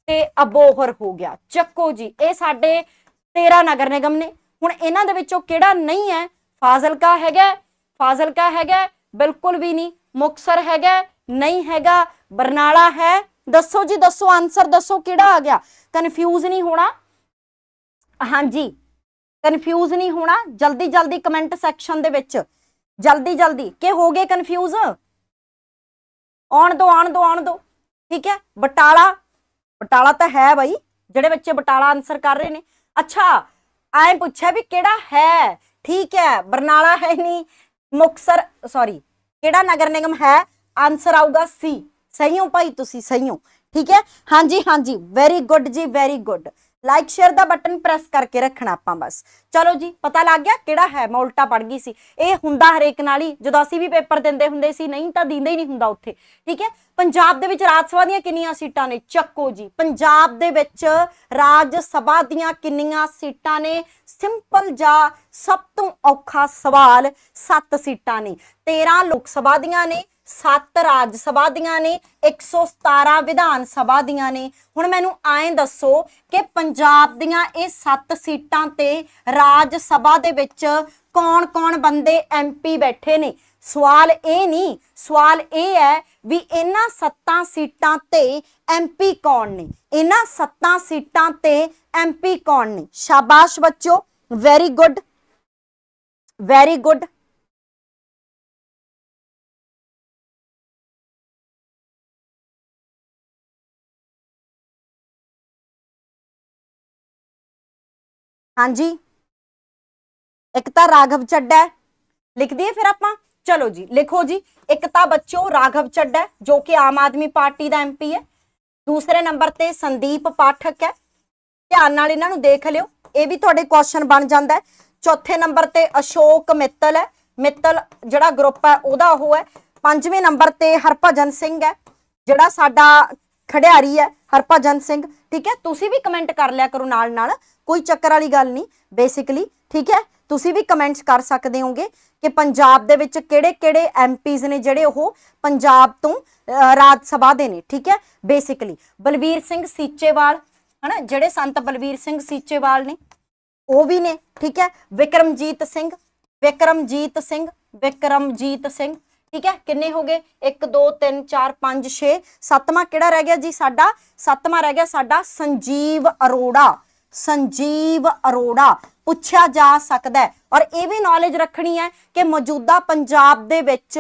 ਤੇ ਅਬੋਹਰ ਹੋ ਗਿਆ। ਚੱਕੋ ਜੀ, ਇਹ ਸਾਡੇ 13 ਨਗਰ ਨਿਗਮ ਨੇ। ਹੁਣ ਇਹਨਾਂ ਦੇ ਵਿੱਚੋਂ ਕਿਹੜਾ ਨਹੀਂ ਹੈ? ਫਾਜ਼ਿਲਕਾ ਹੈਗਾ ਫਾਜ਼ਿਲਕਾ ਹੈਗਾ, ਬਿਲਕੁਲ ਵੀ ਨਹੀਂ। ਮੁਕਸਰ ਹੈਗਾ, ਨਹੀਂ ਹੈਗਾ, ਬਰਨਾਲਾ ਹੈ। ਦੱਸੋ ਜੀ, ਦੱਸੋ ਆਨਸਰ ਦੱਸੋ ਕਿਹੜਾ ਆ ਗਿਆ? ਕਨਫਿਊਜ਼ ਨਹੀਂ ਹੋਣਾ? ਹਾਂਜੀ ਕਨਫਿਊਜ਼ ਨਹੀਂ ਹੋਣਾ? ਜਲਦੀ ਜਲਦੀ ਕਮੈਂਟ ਸੈਕਸ਼ਨ ਦੇ ਵਿੱਚ ਜਲਦੀ ਜਲਦੀ। ਕਿ ਹੋ ਗਏ ਕਨਫਿਊਜ਼ ਆਉਣ ਦੋ ਆਉਣ ਦੋ ਆਉਣ ਦੋ। ਠੀਕ ਹੈ? ਬਟਾਲਾ। ਬਟਾਲਾ ਤਾਂ ਹੈ ਬਾਈ। ਜਿਹੜੇ ਬੱਚੇ ਬਟਾਲਾ ਆਨਸਰ ਕਰ ਰਹੇ ਨੇ। ਅੱਛਾ, ਐਂ ਪੁੱਛਿਆ ਵੀ ਕਿਹੜਾ ਹੈ? ਠੀਕ ਹੈ, ਬਰਨਾਲਾ ਹੈ ਨਹੀਂ। ਮੁਕਸਰ ਸੌਰੀ ਕਿਹੜਾ ਨਗਰ ਨਿਗਮ ਹੈ? ਆਨਸਰ ਆਊਗਾ ਸੀ। ਸਹੀ ਹੋ ਭਾਈ, ਤੁਸੀਂ ਸਹੀ ਹੋ ਠੀਕ ਹੈ? ਹਾਂਜੀ ਹਾਂਜੀ। ਵੈਰੀ ਗੁੱਡ ਜੀ ਵੈਰੀ ਗੁੱਡ ਲਾਈਕ ਸ਼ੇਅਰ ਦਾ ਬਟਨ ਪ੍ਰੈਸ ਕਰਕੇ ਰੱਖਣਾ ਆਪਾਂ ਬਸ। ਚਲੋ ਜੀ, ਪਤਾ ਲੱਗ ਗਿਆ ਕਿਹੜਾ ਹੈ, ਮੈਂ ਉਲਟਾ ਪੜ ਗਈ ਸੀ। ਇਹ ਹੁੰਦਾ ਹਰੇਕ ਨਾਲ ਹੀ, ਜਦੋਂ ਅਸੀਂ ਵੀ ਪੇਪਰ ਦਿੰਦੇ ਹੁੰਦੇ ਸੀ, ਨਹੀਂ ਤਾਂ ਦਿੰਦੇ ਹੀ ਨਹੀਂ ਹੁੰਦਾ ਉੱਥੇ। ਠੀਕ ਹੈ? ਪੰਜਾਬ ਦੇ ਵਿੱਚ ਰਾਜ ਸਭਾ ਦੀਆਂ ਕਿੰਨੀਆਂ ਸੀਟਾਂ ਨੇ? ਚੱਕੋ ਜੀ। ਪੰਜਾਬ ਦੇ ਵਿੱਚ ਰਾਜ ਸਭਾ ਦੀਆਂ ਕਿੰਨੀਆਂ ਸੀਟਾਂ ਨੇ? ਸਿੰਪਲ ਜਾਂ ਸਭ ਤੋਂ ਔਖਾ ਸਵਾਲ 7 ਸੀਟਾਂ ਨੇ। 13 ਲੋਕ ਸਭਾ ਦੀਆਂ ਨੇ 7 ਰਾਜ ਸਭਾ ਦੀਆਂ ਨੇ 117 ਵਿਧਾਨ ਸਭਾ ਦੀਆਂ ਨੇ। ਹੁਣ ਮੈਨੂੰ ਐਂ ਦੱਸੋ ਕਿ ਪੰਜਾਬ ਦੀਆਂ ਇਹ 7 ਸੀਟਾਂ ਤੇ ਰਾਜ ਸਭਾ ਦੇ ਵਿੱਚ ਕੌਣ-ਕੌਣ ਬੰਦੇ ਐਮਪੀ ਬੈਠੇ ਨੇ? ਸਵਾਲ ਇਹ ਨਹੀਂ, ਸਵਾਲ ਇਹ ਹੈ ਵੀ ਇਹਨਾਂ 7 ਸੀਟਾਂ ਤੇ ਐਮਪੀ ਕੌਣ ਨੇ? ਇਹਨਾਂ 7 ਸੀਟਾਂ ਤੇ ਐਮਪੀ ਕੌਣ ਨੇ? ਸ਼ਾਬਾਸ਼ ਬੱਚੋ ਵੈਰੀ ਗੁੱਡ ਵੈਰੀ ਗੁੱਡ ਹਾਂਜੀ। ਇੱਕ ਤਾਂ ਰਾਘਵ ਚੱਡਾ ਹੈ। ਲਿਖ ਦਈਏ ਫਿਰ ਆਪਾਂ? ਚਲੋ ਜੀ, ਲਿਖੋ ਜੀ। ਇੱਕ ਤਾਂ ਬੱਚੋ ਰਾਘਵ ਚੱਡਾ ਜੋ ਕਿ ਆਮ ਆਦਮੀ ਪਾਰਟੀ ਦਾ ਐਮਪੀ ਹੈ। ਦੂਸਰੇ ਨੰਬਰ ਤੇ ਸੰਦੀਪ ਪਾਠਕ ਹੈ। ਧਿਆਨ ਨਾਲ ਇਹਨਾਂ ਨੂੰ ਦੇਖ ਲਿਓ। ਇਹ ਵੀ ਤੁਹਾਡੇ ਕੁਐਸਚਨ ਬਣ ਜਾਂਦਾ ਹੈ। ਚੌਥੇ ਨੰਬਰ ਤੇ ਅਸ਼ੋਕ ਮਿੱਤਲ ਹੈ। ਮਿੱਤਲ ਜਿਹੜਾ ਗਰੁੱਪ ਹੈ, ਉਹਦਾ ਉਹ ਹੈ। ਪੰਜਵੇਂ ਨੰਬਰ ਤੇ ਹਰਭਜਨ ਸਿੰਘ ਹੈ, ਜਿਹੜਾ ਸਾਡਾ ਖੜਿਆਰੀ ਹੈ, ਹਰਭਜਨ ਸਿੰਘ। ਠੀਕ ਹੈ? ਤੁਸੀਂ ਵੀ ਕਮੈਂਟ ਕਰ ਲਿਆ ਕਰੋ ਨਾਲ ਨਾਲ ਕੋਈ ਚੱਕਰ ਵਾਲੀ ਗੱਲ ਨਹੀਂ। ਬੇਸਿਕਲੀ ਠੀਕ ਹੈ? ਤੁਸੀਂ ਵੀ ਕਮੈਂਟਸ ਕਰ ਸਕਦੇ ਹੋਗੇ ਕਿ ਪੰਜਾਬ ਦੇ ਵਿੱਚ ਕਿਹੜੇ-ਕਿਹੜੇ ਐਮਪੀਜ਼ ਨੇ ਜਿਹੜੇ ਉਹ ਪੰਜਾਬ ਤੋਂ ਰਾਜ ਸਭਾ ਦੇ ਨੇ। ਠੀਕ ਹੈ? ਬੇਸਿਕਲੀ ਬਲਵੀਰ ਸਿੰਘ ਸੀਚੇਵਾਲ, ਹਨਾ? ਜਿਹੜੇ ਸੰਤ ਬਲਵੀਰ ਸਿੰਘ ਸੀਚੇਵਾਲ ਨੇ। ਉਹ ਵੀ ਨੇ, ਠੀਕ ਹੈ? ਵਿਕਰਮਜੀਤ ਸਿੰਘ ਵਿਕਰਮਜੀਤ ਸਿੰਘ ਵਿਕਰਮਜੀਤ ਸਿੰਘ, ਠੀਕ ਹੈ? ਕਿੰਨੇ ਹੋ ਗਏ? 1 2 3 4 5 6 ਸੱਤਵਾਂ ਕਿਹੜਾ ਰਹਿ ਗਿਆ ਜੀ ਸਾਡਾ? ਸੱਤਵਾਂ ਰਹਿ ਗਿਆ ਸਾਡਾ ਸੰਜੀਵ ਅਰੋੜਾ ਸੰਜੀਵ ਅਰੋੜਾ। ਪੁੱਛਿਆ ਜਾ ਸਕਦਾ ਹੈ। ਔਰ ਇਹ ਵੀ ਨੌਲੇਜ ਰੱਖਣੀ ਹੈ ਕਿ ਮੌਜੂਦਾ ਪੰਜਾਬ ਦੇ ਵਿੱਚ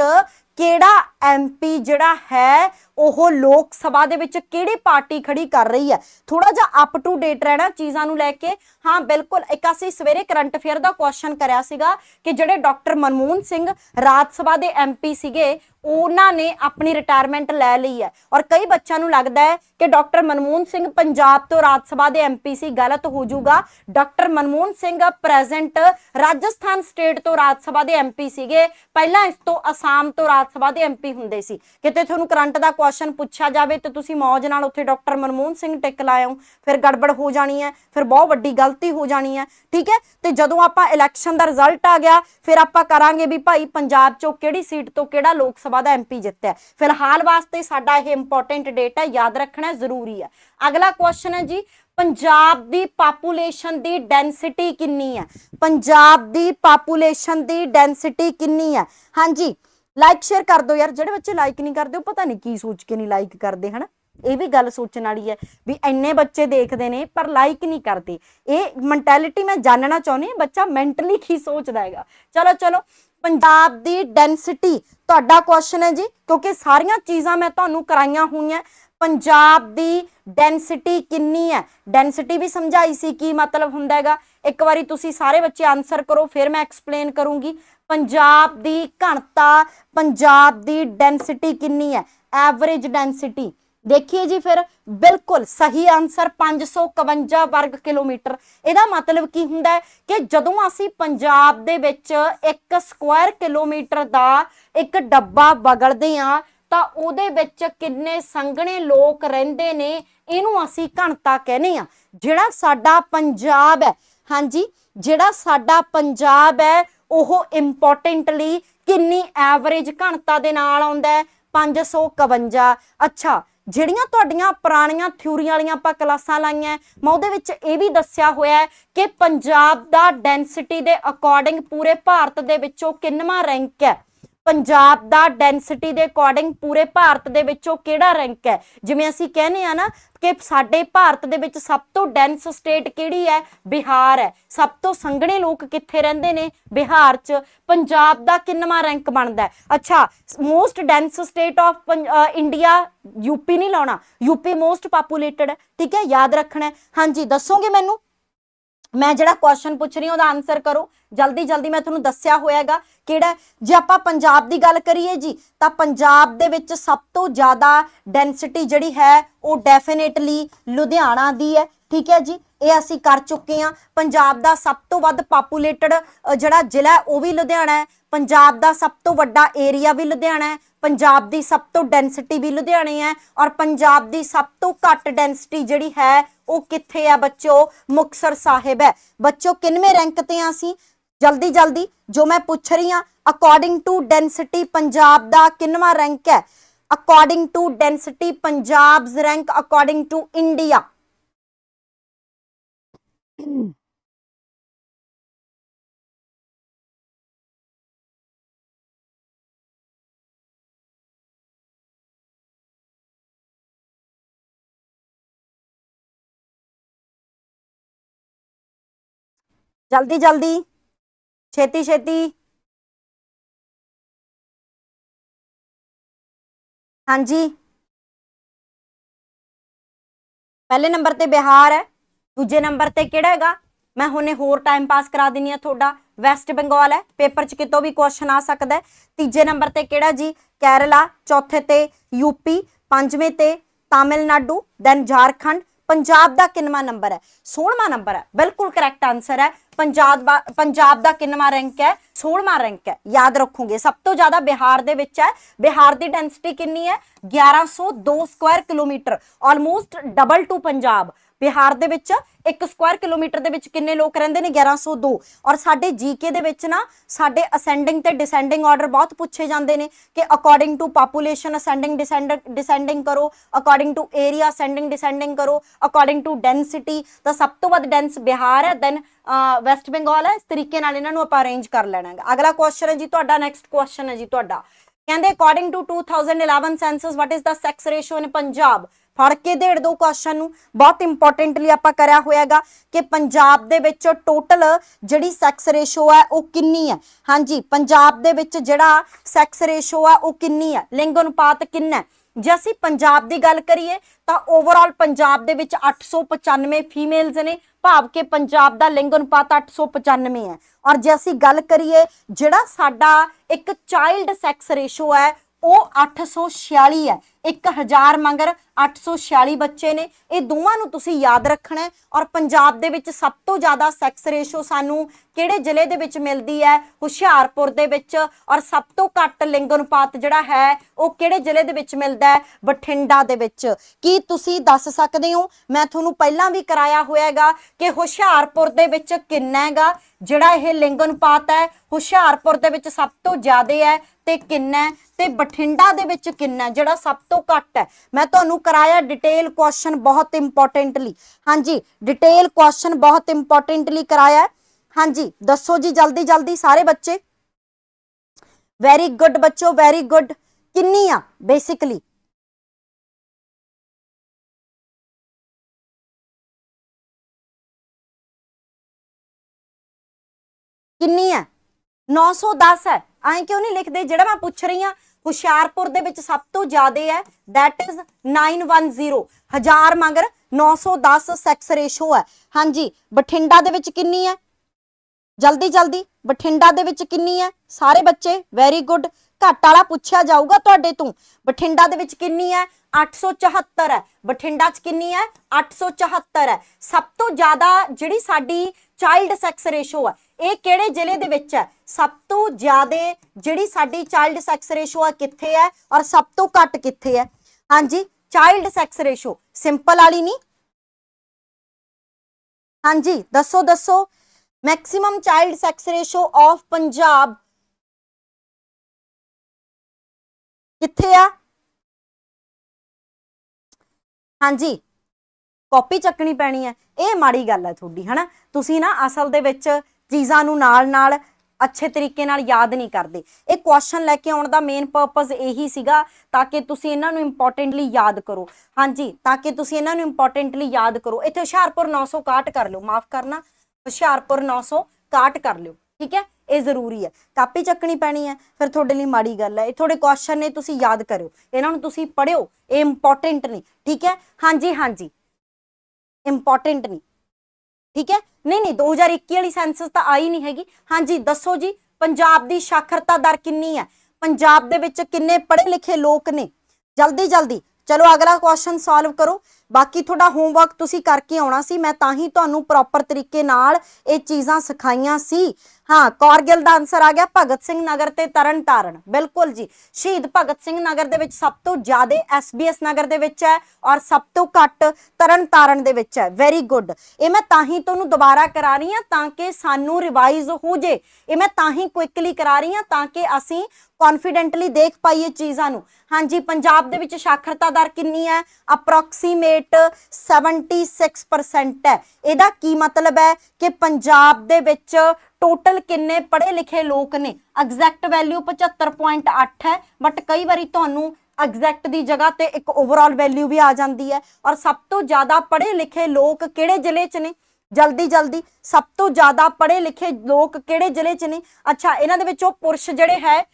ਕਿਹੜਾ ਐਮਪੀ ਜਿਹੜਾ ਹੈ, ਉਹ ਲੋਕ ਸਭਾ ਦੇ ਵਿੱਚ ਕਿਹੜੀ ਪਾਰਟੀ ਖੜੀ ਕਰ ਰਹੀ ਹੈ? ਥੋੜਾ ਜਿਹਾ ਅਪ ਟੂ ਡੇਟ ਰਹਿਣਾ ਚੀਜ਼ਾਂ ਨੂੰ ਲੈ ਕੇ। ਹਾਂ, ਬਿਲਕੁਲ, ਇੱਕ ਅਸੀਂ ਸਵੇਰੇ ਕਰੰਟ ਅਫੇਅਰ ਦਾ ਕੁਐਸਚਨ ਕਰਿਆ ਸੀਗਾ ਕਿ ਜਿਹੜੇ ਡਾਕਟਰ ਮਨਮੋਹਨ ਸਿੰਘ ਰਾਜ ਸਭਾ ਦੇ ਐਮਪੀ ਸੀਗੇ ਉਹਨਾਂ ਨੇ ਆਪਣੀ ਰਿਟਾਇਰਮੈਂਟ ਲੈ ਲਈ ਹੈ। ਔਰ ਕਈ ਬੱਚਿਆਂ ਨੂੰ ਲੱਗਦਾ ਹੈ ਕਿ ਡਾਕਟਰ ਮਨਮੋਹਨ ਸਿੰਘ ਪੰਜਾਬ ਤੋਂ ਰਾਜ ਸਭਾ ਦੇ ਐਮਪੀ ਸੀ ਗਲਤ ਹੋ ਜਾਊਗਾ। Doctor Manmohan Singh present Rajasthan state ਤੋਂ ਰਾਜ ਸਭਾ ਦੇ ਐਮਪੀ ਸੀਗੇ। ਪਹਿਲਾਂ ਇਸ ਤੋਂ ਅਸਾਮ ਤੋਂ ਰਾਜ ਸਭਾ ਦੇ ਐਮਪੀ ਹੁੰਦੇ ਸੀ। ਕਿਤੇ ਤੁਹਾਨੂੰ ਕਰੰਟ ਦਾ ਕੁਐਸਚਨ ਪੁੱਛਿਆ ਜਾਵੇ ਤੇ ਤੁਸੀਂ ਮੌਜ ਨਾਲ ਉੱਥੇ ਡਾਕਟਰ ਮਨਮੋਹਨ ਸਿੰਘ ਟਿਕ ਲਾਇਓ ਫਿਰ ਗੜਬੜ ਹੋ ਜਾਣੀ ਹੈ, ਫਿਰ ਬਹੁਤ ਵੱਡੀ ਗਲਤੀ ਹੋ ਜਾਣੀ ਹੈ। ਠੀਕ ਹੈ? ਤੇ ਜਦੋਂ ਆਪਾਂ ਇਲੈਕਸ਼ਨ ਦਾ ਰਿਜ਼ਲਟ ਆ ਗਿਆ, ਫਿਰ ਆਪਾਂ ਕਰਾਂਗੇ ਵੀ ਭਾਈ ਪੰਜਾਬ ਚੋਂ ਕਿਹੜੀ ਸੀਟ ਤੋਂ ਕਿਹੜਾ ਲੋਕ ਸਭਾ ਦਾ ਐਮਪੀ ਜਿੱਤਿਆ ਫਿਲਹਾਲ ਵਾਸਤੇ ਸਾਡਾ ਇਹ ਇੰਪੋਰਟੈਂਟ ਡੇਟ ਯਾਦ ਰੱਖਣਾ ਜ਼ਰੂਰੀ ਹੈ। ਅਗਲਾ ਕੁਐਸਚਨ ਹੈ ਜੀ, ਪੰਜਾਬ ਦੀ ਪਾਪੂਲੇਸ਼ਨ ਦੀ ਡੈਂਸਿਟੀ ਕਿੰਨੀ ਹੈ? ਪੰਜਾਬ ਦੀ ਪਾਪੂਲੇਸ਼ਨ ਦੀ ਡੈਂਸਿਟੀ ਕਿੰਨੀ ਹੈ? ਹਾਂਜੀ ਲਾਈਕ ਸ਼ੇਅਰ ਕਰ ਦਿਓ ਯਾਰ, ਜਿਹੜੇ ਬੱਚੇ ਲਾਈਕ ਨਹੀਂ ਕਰਦੇ, ਉਹ ਪਤਾ ਨਹੀਂ ਕੀ ਸੋਚ ਕੇ ਨਹੀਂ ਲਾਈਕ ਕਰਦੇ, ਹਨਾ? ਇਹ ਵੀ ਗੱਲ ਸੋਚਣ ਵਾਲੀ ਹੈ ਵੀ ਇੰਨੇ ਬੱਚੇ ਦੇਖਦੇ ਨੇ, ਪਰ ਲਾਈਕ ਨਹੀਂ ਕਰਦੇ। ਇਹ ਮੈਂਟੈਲਿਟੀ ਮੈਂ ਜਾਣਨਾ ਚਾਹੁੰਦੀ ਹਾਂ, ਬੱਚਾ ਮੈਂਟਲੀ ਕੀ ਸੋਚਦਾ ਹੈਗਾ। ਚਲੋ ਚਲੋ ਪੰਜਾਬ ਦੀ ਡੈਂਸਿਟੀ ਤੁਹਾਡਾ ਕੁਐਸਚਨ ਹੈ ਜੀ, ਕਿਉਂਕਿ ਸਾਰੀਆਂ ਚੀਜ਼ਾਂ ਮੈਂ ਤੁਹਾਨੂੰ ਕਰਾਈਆਂ ਹੋਈਆਂ ਪੰਜਾਬ ਦੀ ਡੈਂਸਿਟੀ ਕਿੰਨੀ ਹੈ? ਡੈਂਸਿਟੀ ਵੀ ਸਮਝਾਈ ਸੀ, ਕੀ ਮਤਲਬ ਹੁੰਦਾ ਹੈਗਾ? ਇੱਕ ਵਾਰੀ ਤੁਸੀਂ ਸਾਰੇ ਬੱਚੇ ਆਨਸਰ ਕਰੋ, ਫਿਰ ਮੈਂ ਐਕਸਪਲੇਨ ਕਰੂੰਗੀ। ਪੰਜਾਬ ਦੀ ਘਣਤਾ, ਪੰਜਾਬ ਦੀ ਡੈਂਸਿਟੀ ਕਿੰਨੀ ਹੈ? ਐਵਰੇਜ ਡੈਂਸਿਟੀ ਦੇਖੀਏ ਜੀ ਫਿਰ, ਬਿਲਕੁਲ ਸਹੀ ਆਨਸਰ 551 ਵਰਗ ਕਿਲੋਮੀਟਰ। ਇਹਦਾ ਮਤਲਬ ਕੀ ਹੁੰਦਾ ਹੈ ਕਿ ਜਦੋਂ ਅਸੀਂ ਪੰਜਾਬ ਦੇ ਵਿੱਚ 1 ਸਕੁਆਇਰ ਕਿਲੋਮੀਟਰ ਦਾ ਇੱਕ ਡੱਬਾ ਵਗੜਦੇ ਆ ਤਾਂ ਉਹਦੇ ਵਿੱਚ ਕਿੰਨੇ ਸੰਘਣੇ ਲੋਕ ਰਹਿੰਦੇ ਨੇ, ਇਹਨੂੰ ਅਸੀਂ ਘਣਤਾ ਕਹਿੰਦੇ ਆ ਜਿਹੜਾ ਸਾਡਾ ਪੰਜਾਬ ਹੈ, ਹਾਂਜੀ, ਜਿਹੜਾ ਸਾਡਾ ਪੰਜਾਬ ਹੈ, ਉਹ ਇੰਪੋਰਟੈਂਟਲੀ ਕਿੰਨੀ ਐਵਰੇਜ ਘਣਤਾ ਦੇ ਨਾਲ ਆਉਂਦਾ ਹੈ? 551 ਅੱਛਾ ਜਿਹੜੀਆਂ ਤੁਹਾਡੀਆਂ ਪੁਰਾਣੀਆਂ ਥਿਊਰੀਆਂ ਵਾਲੀਆਂ ਆਪਾਂ ਕਲਾਸਾਂ ਲਾਈਆਂ, ਮੈਂ ਉਹਦੇ ਵਿੱਚ ਇਹ ਵੀ ਦੱਸਿਆ ਹੋਇਆ ਹੈ ਕਿ ਪੰਜਾਬ ਦਾ ਡੈਂਸਿਟੀ ਦੇ ਅਕੋਰਡਿੰਗ ਪੂਰੇ ਭਾਰਤ ਦੇ ਵਿੱਚੋਂ ਕਿੰਨਵਾਂ ਰੈਂਕ ਹੈ। ਪੰਜਾਬ ਦਾ ਡੈਂਸਿਟੀ ਦੇ ਅਕੋਰਡਿੰਗ ਪੂਰੇ ਭਾਰਤ ਦੇ ਵਿੱਚੋਂ ਕਿਹੜਾ ਰੈਂਕ ਹੈ? ਜਿਵੇਂ ਅਸੀਂ ਕਹਿੰਦੇ ਆ ਨਾ ਕਿ ਸਾਡੇ ਭਾਰਤ ਦੇ ਵਿੱਚ ਸਭ ਤੋਂ ਡੈਂਸ ਸਟੇਟ ਕਿਹੜੀ ਹੈ? ਬਿਹਾਰ ਹੈ। ਸਭ ਤੋਂ ਸੰਘਣੇ ਲੋਕ ਕਿੱਥੇ ਰਹਿੰਦੇ ਨੇ? ਬਿਹਾਰ 'ਚ। ਪੰਜਾਬ ਦਾ ਕਿੰਨਵਾਂ ਰੈਂਕ ਬਣਦਾ ਹੈ? ਅੱਛਾ most dense state of India UP ਨਹੀਂ ਲਾਉਣਾ। ਯੂਪੀ ਮੋਸਟ ਪੋਪੂਲੇਟਡ ਹੈ। ਠੀਕ ਹੈ? ਯਾਦ ਰੱਖਣਾ ਹਾਂਜੀ, ਦੱਸੋਗੇ ਮੈਨੂੰ? ਮੈਂ ਜਿਹੜਾ ਕੁਐਸਚਨ ਪੁੱਛ ਰਹੀ ਹਾਂ, ਉਹਦਾ ਆਨਸਰ ਕਰੋ। ਜਲਦੀ ਜਲਦੀ ਮੈਂ ਤੁਹਾਨੂੰ ਦੱਸਿਆ ਹੋਇਆਗਾ ਕਿਹੜਾ ਜੇ ਆਪਾਂ ਪੰਜਾਬ ਦੀ ਗੱਲ ਕਰੀਏ ਜੀ, ਤਾਂ ਪੰਜਾਬ ਦੇ ਵਿੱਚ ਸਭ ਤੋਂ ਜ਼ਿਆਦਾ ਡੈਂਸਿਟੀ ਜਿਹੜੀ ਹੈ, ਉਹ ਡੈਫੀਨੇਟਲੀ ਲੁਧਿਆਣਾ ਦੀ ਹੈ। ਠੀਕ ਹੈ ਜੀ? ਇਹ ਅਸੀਂ ਕਰ ਚੁੱਕੇ ਹਾਂ। ਪੰਜਾਬ ਦਾ ਸਭ ਤੋਂ ਵੱਧ ਪਾਪੂਲੇਟਡ ਜਿਹੜਾ ਜ਼ਿਲ੍ਹਾ ਉਹ ਵੀ ਲੁਧਿਆਣਾ ਹੈ। ਪੰਜਾਬ ਦਾ ਸਭ ਤੋਂ ਵੱਡਾ ਏਰੀਆ ਵੀ ਲੁਧਿਆਣਾ ਹੈ। ਪੰਜਾਬ ਦੀ ਸਭ ਤੋਂ ਡੈਂਸਿਟੀ ਵੀ ਲੁਧਿਆਣੇ ਹੈ। ਔਰ ਪੰਜਾਬ ਦੀ ਸਭ ਤੋਂ ਘੱਟ ਡੈਂਸਿਟੀ ਜਿਹੜੀ ਹੈ ਉਹ ਕਿੱਥੇ ਆ ਬੱਚੋ ਮੁਕਸਰ ਸਾਹਿਬ ਹੈ। ਬੱਚੋ ਕਿੰਨਵੇਂ ਰੈਂਕ ਤੇ ਆ ਅਸੀਂ? ਜਲਦੀ ਜਲਦੀ, ਜੋ ਮੈਂ ਪੁੱਛ ਰਹੀ ਹਾਂ ਅਕੋਰਡਿੰਗ ਟੂ ਡੈਂਸਿਟੀ ਪੰਜਾਬ ਦਾ ਕਿੰਨਵਾਂ ਰੈਂਕ ਹੈ? According to density Punjab's rank according to India ਜਲਦੀ ਜਲਦੀ। ਛੇਤੀ ਛੇਤੀ। ਹਾਂਜੀ। ਪਹਿਲੇ ਨੰਬਰ ਤੇ ਬਿਹਾਰ ਹੈ, ਦੂਜੇ ਨੰਬਰ ਤੇ ਕਿਹੜਾ ਹੈਗਾ? ਮੈਂ ਹੁਣੇ ਹੋਰ ਟਾਈਮ ਪਾਸ ਕਰਾ ਦਿੰਨੀ ਆ ਤੁਹਾਡਾ। ਵੈਸਟ ਬੰਗਾਲ ਹੈ ਪੇਪਰ 'ਚ ਕਿਤੋਂ ਵੀ ਕੁਐਸਚਨ ਆ ਸਕਦਾ ਹੈ। ਤੀਜੇ ਨੰਬਰ ਤੇ ਕਿਹੜਾ ਜੀ? ਕੇਰਲਾ, ਚੌਥੇ ਤੇ ਯੂਪੀ ਪੰਜਵੇਂ ਤੇ ਤਾਮਿਲਨਾਡੂ ਦੈਨ ਝਾਰਖੰਡ ਪੰਜਾਬ ਦਾ ਕਿੰਨਵਾਂ ਨੰਬਰ ਹੈ? 16ਵਾਂ ਨੰਬਰ ਹੈ। ਬਿਲਕੁਲ ਕਰੈਕਟ ਆਨਸਰ ਹੈ। ਪੰਜਾਬ ਪੰਜਾਬ ਦਾ ਕਿੰਨਵਾਂ ਰੈਂਕ ਹੈ? 16ਵਾਂ ਰੈਂਕ ਹੈ। ਯਾਦ ਰੱਖੋਗੇ, ਸਭ ਤੋਂ ਜ਼ਿਆਦਾ ਬਿਹਾਰ ਦੇ ਵਿੱਚ ਹੈ। ਬਿਹਾਰ ਦੀ ਡੈਂਸਿਟੀ ਕਿੰਨੀ ਹੈ? 1102 square kilometre almost double to Punjab. Bihar ਦੇ ਵਿੱਚ 1 ਸਕੁਆਇਰ ਕਿਲੋਮੀਟਰ ਦੇ ਵਿੱਚ ਕਿੰਨੇ ਲੋਕ ਰਹਿੰਦੇ ਨੇ? 1102 ਔਰ ਸਾਡੇ ਜੀਕੇ ਦੇ ਵਿੱਚ ਨਾ ਸਾਡੇ ਅਸੈਂਡਿੰਗ ਤੇ ਡਿਸੈਂਡਿੰਗ ਆਰਡਰ ਬਹੁਤ ਪੁੱਛੇ ਜਾਂਦੇ ਨੇ ਕਿ according to population ascending descending ਕਰੋ according to area ascending descending ਕਰੋ ਅਕੋਰਡਿੰਗ ਟੂ ਡੈਂਸਿਟੀ ਤਾਂ ਸਭ ਤੋਂ ਵੱਧ ਡੈਂਸ ਬਿਹਾਰ ਹੈ ਦੈਨ ਵੈਸਟ ਬੰਗਾਲ ਹੈ। ਇਸ ਤਰੀਕੇ ਨਾਲ ਇਹਨਾਂ ਨੂੰ ਆਪਾਂ ਅਰੇਂਜ ਕਰ ਲੈਣਾ ਹੈ ਅਗਲਾ ਕੁਐਸਚਨ ਹੈ ਜੀ, ਤੁਹਾਡਾ ਨੈਕਸਟ ਕੁਐਸਚਨ ਹੈ ਜੀ ਤੁਹਾਡਾ। ਕਹਿੰਦੇ according to 2011 census what is the sex ratio in Punjab ਫੜ ਕੇ ਦੇੜ ਦੋ ਕੁਐਸਚਨ ਨੂੰ। ਬਹੁਤ ਇੰਪੋਰਟੈਂਟਲੀ ਆਪਾਂ ਕਰਿਆ ਹੋਇਆਗਾ ਕਿ ਪੰਜਾਬ ਦੇ ਵਿੱਚ ਟੋਟਲ ਜਿਹੜੀ ਸੈਕਸ ਰੇਸ਼ੋ ਹੈ ਉਹ ਕਿੰਨੀ ਹੈ। ਹਾਂਜੀ, ਪੰਜਾਬ ਦੇ ਵਿੱਚ ਜਿਹੜਾ ਸੈਕਸ ਰੇਸ਼ੋ ਹੈ ਉਹ ਕਿੰਨੀ ਹੈ? ਲਿੰਗ ਅਨੁਪਾਤ ਕਿੰਨਾ ਹੈ? ਜੇ ਅਸੀਂ ਪੰਜਾਬ ਦੀ ਗੱਲ ਕਰੀਏ ਤਾਂ ਓਵਰਆਲ ਪੰਜਾਬ ਦੇ ਵਿੱਚ 895 ਫੀਮੇਲਸ ਨੇ, ਭਾਵ ਕਿ ਪੰਜਾਬ ਦਾ ਲਿੰਗ ਅਨੁਪਾਤ 895 ਹੈ। ਔਰ ਜੇ ਅਸੀਂ ਗੱਲ ਕਰੀਏ ਜਿਹੜਾ ਸਾਡਾ ਇੱਕ ਚਾਈਲਡ ਸੈਕਸ ਰੇਸ਼ੋ ਹੈ, ਉਹ 846 ਹੈ। 1000 ਮੰਗਰ 846 ਬੱਚੇ ਨੇ। ਇਹ ਦੋਵਾਂ ਨੂੰ ਤੁਸੀਂ ਯਾਦ ਰੱਖਣਾ ਔਰ ਪੰਜਾਬ ਦੇ ਵਿੱਚ ਸਭ ਤੋਂ ਜ਼ਿਆਦਾ ਸੈਕਸ ਰੇਸ਼ੋ ਸਾਨੂੰ ਕਿਹੜੇ ਜ਼ਿਲ੍ਹੇ ਦੇ ਵਿੱਚ ਮਿਲਦੀ ਹੈ? ਹੁਸ਼ਿਆਰਪੁਰ ਦੇ ਵਿੱਚ ਔਰ ਸਭ ਤੋਂ ਘੱਟ ਲਿੰਗ ਅਨੁਪਾਤ ਜਿਹੜਾ ਹੈ, ਉਹ ਕਿਹੜੇ ਜ਼ਿਲ੍ਹੇ ਦੇ ਵਿੱਚ ਮਿਲਦਾ ਹੈ? ਬਠਿੰਡਾ ਦੇ ਵਿੱਚ। ਕੀ ਤੁਸੀਂ ਦੱਸ ਸਕਦੇ ਹੋ? ਮੈਂ ਤੁਹਾਨੂੰ ਪਹਿਲਾਂ ਵੀ ਕਰਾਇਆ ਹੋਇਆਗਾ ਕਿ ਹੁਸ਼ਿਆਰਪੁਰ ਦੇ ਵਿੱਚ ਕਿੰਨਾ ਹੈਗਾ, ਜਿਹੜਾ ਇਹ ਲਿੰਗ ਅਨੁਪਾਤ ਹੈ, ਹੁਸ਼ਿਆਰਪੁਰ ਦੇ ਵਿੱਚ ਸਭ ਤੋਂ ਜ਼ਿਆਦਾ ਹੈ ਤੇ ਕਿੰਨਾ ਤੇ ਬਠਿੰਡਾ ਦੇ ਵਿੱਚ ਕਿੰਨਾ ਜਿਹੜਾ ਸਭ ਤੋਂ ਘੱਟ ਹੈ। ਮੈਂ ਤੁਹਾਨੂੰ ਕਰਾਇਆ ਡਿਟੇਲ ਕੁਐਸਚਨ ਬਹੁਤ ਇੰਪੋਰਟੈਂਟਲੀ ਹਾਂਜੀ ਡਿਟੇਲ ਕੁਐਸਚਨ ਬਹੁਤ ਇੰਪੋਰਟੈਂਟਲੀ ਕਰਾਇਆ ਹਾਂਜੀ ਦੱਸੋ ਜੀ ਜਲਦੀ ਜਲਦੀ ਸਾਰੇ ਬੱਚੇ ਵੈਰੀ ਗੁੱਡ ਬੱਚੋ ਵੈਰੀ ਗੁੱਡ ਕਿੰਨੀ ਆ ਬੇਸਿਕਲੀ ਕਿੰਨੀ ਹੈ 910 ਹੈ ਐਂ ਕਿਉਂ ਨਹੀਂ ਲਿਖਦੇ ਜਿਹੜਾ ਮੈਂ ਪੁੱਛ ਰਹੀ ਆ ਹੁਸ਼ਿਆਰਪੁਰ ਦੇ ਵਿੱਚ ਸਭ ਤੋਂ ਜ਼ਿਆਦਾ ਹੈ, that is 910 ਹਜ਼ਾਰ ਮਗਰ 910 ਸੈਕਸ ਰੇਸ਼ੋ ਹੈ। ਹਾਂਜੀ, ਬਠਿੰਡਾ ਦੇ ਵਿੱਚ ਕਿੰਨੀ ਹੈ? ਜਲਦੀ ਜਲਦੀ। ਬਠਿੰਡਾ ਦੇ ਵਿੱਚ ਕਿੰਨੀ ਹੈ? ਸਾਰੇ ਬੱਚੇ ਵੈਰੀ ਗੁੱਡ ਘੱਟ ਵਾਲਾ ਪੁੱਛਿਆ ਜਾਊਗਾ ਤੁਹਾਡੇ ਤੋਂ। ਬਠਿੰਡਾ ਦੇ ਵਿੱਚ ਕਿੰਨੀ ਹੈ? 874 ਹੈ। ਬਠਿੰਡਾ 'ਚ ਕਿੰਨੀ ਹੈ? 874 ਹੈ। ਸਭ ਤੋਂ ਜ਼ਿਆਦਾ ਜਿਹੜੀ ਸਾਡੀ ਚਾਈਲਡ ਸੈਕਸ ਰੇਸ਼ੋ ਹੈ ਇਹ ਕਿਹੜੇ ਜ਼ਿਲ੍ਹੇ ਦੇ ਵਿੱਚ ਹੈ? ਸਭ ਤੋਂ ਜ਼ਿਆਦਾ ਜਿਹੜੀ ਸਾਡੀ ਚਾਈਲਡ ਸੈਕਸ ਰੇਸ਼ੋ ਆ ਕਿੱਥੇ ਹੈ ਔਰ ਸਭ ਤੋਂ ਘੱਟ ਕਿੱਥੇ ਹੈ? ਹਾਂਜੀ ਚਾਈਲਡ ਸੈਕਸ ਰੇਸ਼ੋ ਸਿੰਪਲ ਵਾਲੀ ਨਹੀਂ। ਹਾਂਜੀ, ਦੱਸੋ ਦੱਸੋ। Maximum child sex ratio of Punjab ਕਿੱਥੇ ਆ? ਹਾਂਜੀ ਕਾਪੀ ਚੱਕਣੀ ਪੈਣੀ ਹੈ। ਇਹ ਮਾੜੀ ਗੱਲ ਹੈ ਤੁਹਾਡੀ, ਹਨਾ? ਤੁਸੀਂ ਨਾ ਅਸਲ ਦੇ ਵਿੱਚ ਚੀਜ਼ਾਂ ਨੂੰ ਨਾਲ-ਨਾਲ ਅੱਛੇ ਤਰੀਕੇ ਨਾਲ ਯਾਦ ਨਹੀਂ ਕਰਦੇ। ਇਹ ਕੁਐਸਚਨ ਲੈ ਕੇ ਆਉਣ ਦਾ ਮੇਨ ਪਰਪਸ ਇਹੀ ਸੀਗਾ ਤਾਂ ਕਿ ਤੁਸੀਂ ਇਹਨਾਂ ਨੂੰ ਇੰਪੋਰਟੈਂਟਲੀ ਯਾਦ ਕਰੋ। ਹਾਂਜੀ, ਤਾਂ ਕਿ ਤੁਸੀਂ ਇਹਨਾਂ ਨੂੰ ਇੰਪੋਰਟੈਂਟਲੀ ਯਾਦ ਕਰੋ। ਇੱਥੇ ਹੁਸ਼ਿਆਰਪੁਰ 961 ਕਰ ਲਿਓ, ਮਾਫ ਕਰਨਾ। ਹੁਸ਼ਿਆਰਪੁਰ 961 ਕਰ ਲਿਓ, ਠੀਕ ਹੈ? ਇਹ ਜ਼ਰੂਰੀ ਹੈ। ਕਾਪੀ ਚੱਕਣੀ ਪੈਣੀ ਹੈ, ਫਿਰ ਤੁਹਾਡੇ ਲਈ ਮਾੜੀ ਗੱਲ ਹੈ। ਇਹ ਥੋੜੇ ਕੁਐਸਚਨ ਨੇ ਤੁਸੀਂ ਯਾਦ ਕਰਿਓ। ਇਹਨਾਂ ਨੂੰ ਤੁਸੀਂ ਪੜਿਓ ਇਹ ਇੰਪੋਰਟੈਂਟ ਨੇ ਠੀਕ ਹੈ? ਹਾਂਜੀ ਹਾਂਜੀ। ਇੰਪੋਰਟੈਂਟ ਨਹੀਂ। ਠੀਕ ਹੈ? ਨਹੀਂ ਨਹੀਂ 2021 ਵਾਲੀ ਸੈਂਸਸ ਤਾਂ ਆਈ ਨਹੀਂ ਹੈਗੀ। ਹਾਂਜੀ, ਦੱਸੋ ਜੀ, ਪੰਜਾਬ ਦੀ ਸਾਖਰਤਾ ਦਰ ਕਿੰਨੀ ਹੈ? ਪੰਜਾਬ ਦੇ ਵਿੱਚ ਕਿੰਨੇ ਪੜ੍ਹੇ ਲਿਖੇ ਲੋਕ ਨੇ? ਜਲਦੀ ਜਲਦੀ। ਚਲੋ, ਅਗਲਾ ਕੁਐਸਚਨ ਸੋਲਵ ਕਰੋ। ਬਾਕੀ ਤੁਹਾਡਾ ਹੋਮਵਰਕ ਤੁਸੀਂ ਕਰਕੇ ਆਉਣਾ ਸੀ, ਮੈਂ ਤਾਂ ਹੀ ਤੁਹਾਨੂੰ ਪ੍ਰੋਪਰ ਤਰੀਕੇ ਨਾਲ ਇਹ ਚੀਜ਼ਾਂ ਸਿਖਾਈਆਂ ਸੀ। ਹਾਂ, ਕੌਰਗਿਲ ਦਾ ਆਨਸਰ ਆ ਗਿਆ ਭਗਤ ਸਿੰਘ ਨਗਰ ਤੇ ਤਰਨ ਤਾਰਨ। ਬਿਲਕੁਲ ਜੀ, ਸ਼ਹੀਦ ਭਗਤ ਸਿੰਘ ਨਗਰ ਦੇ ਵਿੱਚ ਸਭ ਤੋਂ ਜ਼ਿਆਦਾ ਐਸਬੀਐਸ ਨਗਰ ਦੇ ਵਿੱਚ ਹੈ ਔਰ ਸਭ ਤੋਂ ਘੱਟ ਤਰਨ ਤਾਰਨ ਦੇ ਵਿੱਚ ਹੈ। ਵੈਰੀ ਗੁੱਡ ਇਹ ਮੈਂ ਤਾਂ ਹੀ ਤੁਹਾਨੂੰ ਦੁਬਾਰਾ ਕਰਾ ਰਹੀ ਹਾਂ ਤਾਂ ਕਿ ਸਾਨੂੰ ਰਿਵਾਈਜ਼ ਹੋ ਜੇ। ਇਹ ਮੈਂ ਤਾਂ ਹੀ ਕੁਇਕਲੀ ਕਰਾ ਰਹੀ ਹਾਂ ਤਾਂ ਕਿ ਅਸੀਂ ਕੌਨਫੀਡੈਂਟਲੀ ਦੇਖ ਪਾਈਏ ਚੀਜ਼ਾਂ ਨੂੰ। ਹਾਂਜੀ, ਪੰਜਾਬ ਦੇ ਵਿੱਚ ਸਾਖਰਤਾ ਦਰ ਕਿੰਨੀ ਹੈ? ਅਪਰੋਕਸੀਮੇਟ 76% ਹੈ। ਇਹਦਾ ਕੀ ਮਤਲਬ ਹੈ ਕਿ ਪੰਜਾਬ ਦੇ ਵਿੱਚ ਟੋਟਲ ਕਿੰਨੇ ਪੜ੍ਹੇ ਲਿਖੇ ਲੋਕ ਨੇ? ਐਗਜ਼ੈਕਟ ਵੈਲਿਊ 75.8 ਹੈ ਬਟ ਕਈ ਵਾਰੀ ਤੁਹਾਨੂੰ ਐਗਜ਼ੈਕਟ ਦੀ ਜਗ੍ਹਾ ਤੇ ਇੱਕ ਓਵਰਆਲ ਵੈਲਿਊ ਵੀ ਆ ਜਾਂਦੀ ਹੈ। ਔਰ ਸਭ ਤੋਂ ਜ਼ਿਆਦਾ ਪੜ੍ਹੇ ਲਿਖੇ ਲੋਕ ਕਿਹੜੇ ਜ਼ਿਲ੍ਹੇ 'ਚ ਨੇ? ਜਲਦੀ ਜਲਦੀ। ਸਭ ਤੋਂ ਜ਼ਿਆਦਾ ਪੜ੍ਹੇ ਲਿਖੇ ਲੋਕ ਕਿਹੜੇ ਜ਼ਿਲ੍ਹੇ 'ਚ ਨੇ? ਅੱਛਾ, ਇਹਨਾਂ ਦੇ ਵਿੱਚੋਂ ਪੁਰਸ਼ ਜਿਹੜੇ ਹੈ,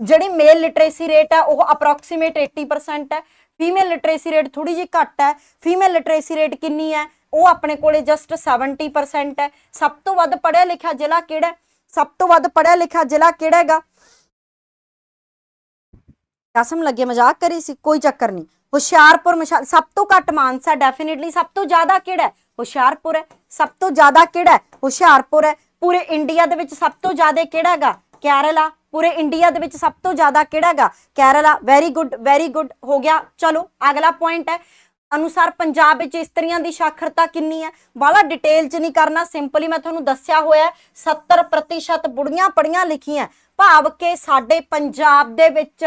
ਜਿਹੜੀ ਮੇਲ ਲਿਟਰੇਸੀ ਰੇਟ ਹੈ, ਉਹ ਅਪਰੋਕਸੀਮੇਟ 80% ਹੈ। ਫੀਮੇਲ ਲਿਟਰੇਸੀ ਰੇਟ ਥੋੜੀ ਜਿਹੀ ਘੱਟ ਹੈ। ਫੀਮੇਲ ਲਿਟਰੇਸੀ ਰੇਟ ਕਿੰਨੀ ਹੈ? ਉਹ ਆਪਣੇ ਕੋਲੇ ਜਸਟ 70% ਹੈ। ਸਭ ਤੋਂ ਵੱਧ ਪੜ੍ਹਿਆ ਲਿਖਿਆ ਜ਼ਿਲ੍ਹਾ ਕਿਹੜਾ ਸਭ ਤੋਂ ਵੱਧ ਪੜ੍ਹਿਆ ਲਿਖਿਆ ਜ਼ਿਲ੍ਹਾ ਕਿਹੜਾ ਹੈਗਾ? ਕਸਮ ਲੱਗੇ ਮਜ਼ਾਕ ਕਰੀ ਸੀ, ਕੋਈ ਚੱਕਰ ਨਹੀਂ। ਹੁਸ਼ਿਆਰਪੁਰ ਮਸ਼ਾ- ਸਭ ਤੋਂ ਘੱਟ ਮਾਨਸਾ ਡੈਫੀਨਿਟਲੀ ਸਭ ਤੋਂ ਜ਼ਿਆਦਾ ਕਿਹੜਾ ਹੈ? ਹੁਸ਼ਿਆਰਪੁਰ ਹੈ। ਸਭ ਤੋਂ ਜ਼ਿਆਦਾ ਕਿਹੜਾ ਹੈ? ਹੁਸ਼ਿਆਰਪੁਰ ਹੈ। ਪੂਰੇ ਇੰਡੀਆ ਦੇ ਵਿੱਚ ਸਭ ਤੋਂ ਜ਼ਿਆਦਾ ਕਿਹੜਾ ਹੈਗਾ? ਕੇਰਲਾ ਪੂਰੇ ਇੰਡੀਆ ਦੇ ਵਿੱਚ ਸਭ ਤੋਂ ਜ਼ਿਆਦਾ ਕਿਹੜਾ ਹੈਗਾ? Kerala very good very good ਹੋ ਗਿਆ। ਚਲੋ ਅਗਲਾ ਪੁਆਇੰਟ ਹੈ। ਅਨੁਸਾਰ ਪੰਜਾਬ ਵਿੱਚ ਇਸਤਰੀਆਂ ਦੀ ਸਾਖਰਤਾ ਕਿੰਨੀ ਹੈ? ਬਾਲਾ ਡਿਟੇਲ ਚ ਨਹੀਂ ਕਰਨਾ ਸਿੰਪਲੀ ਮੈਂ ਤੁਹਾਨੂੰ ਦੱਸਿਆ ਹੋਇਆ ਹੈ, 70% ਬੁੜੀਆਂ ਪੜੀਆਂ ਲਿਖੀਆਂ ਭਾਵ ਕਿ ਸਾਡੇ ਪੰਜਾਬ ਦੇ ਵਿੱਚ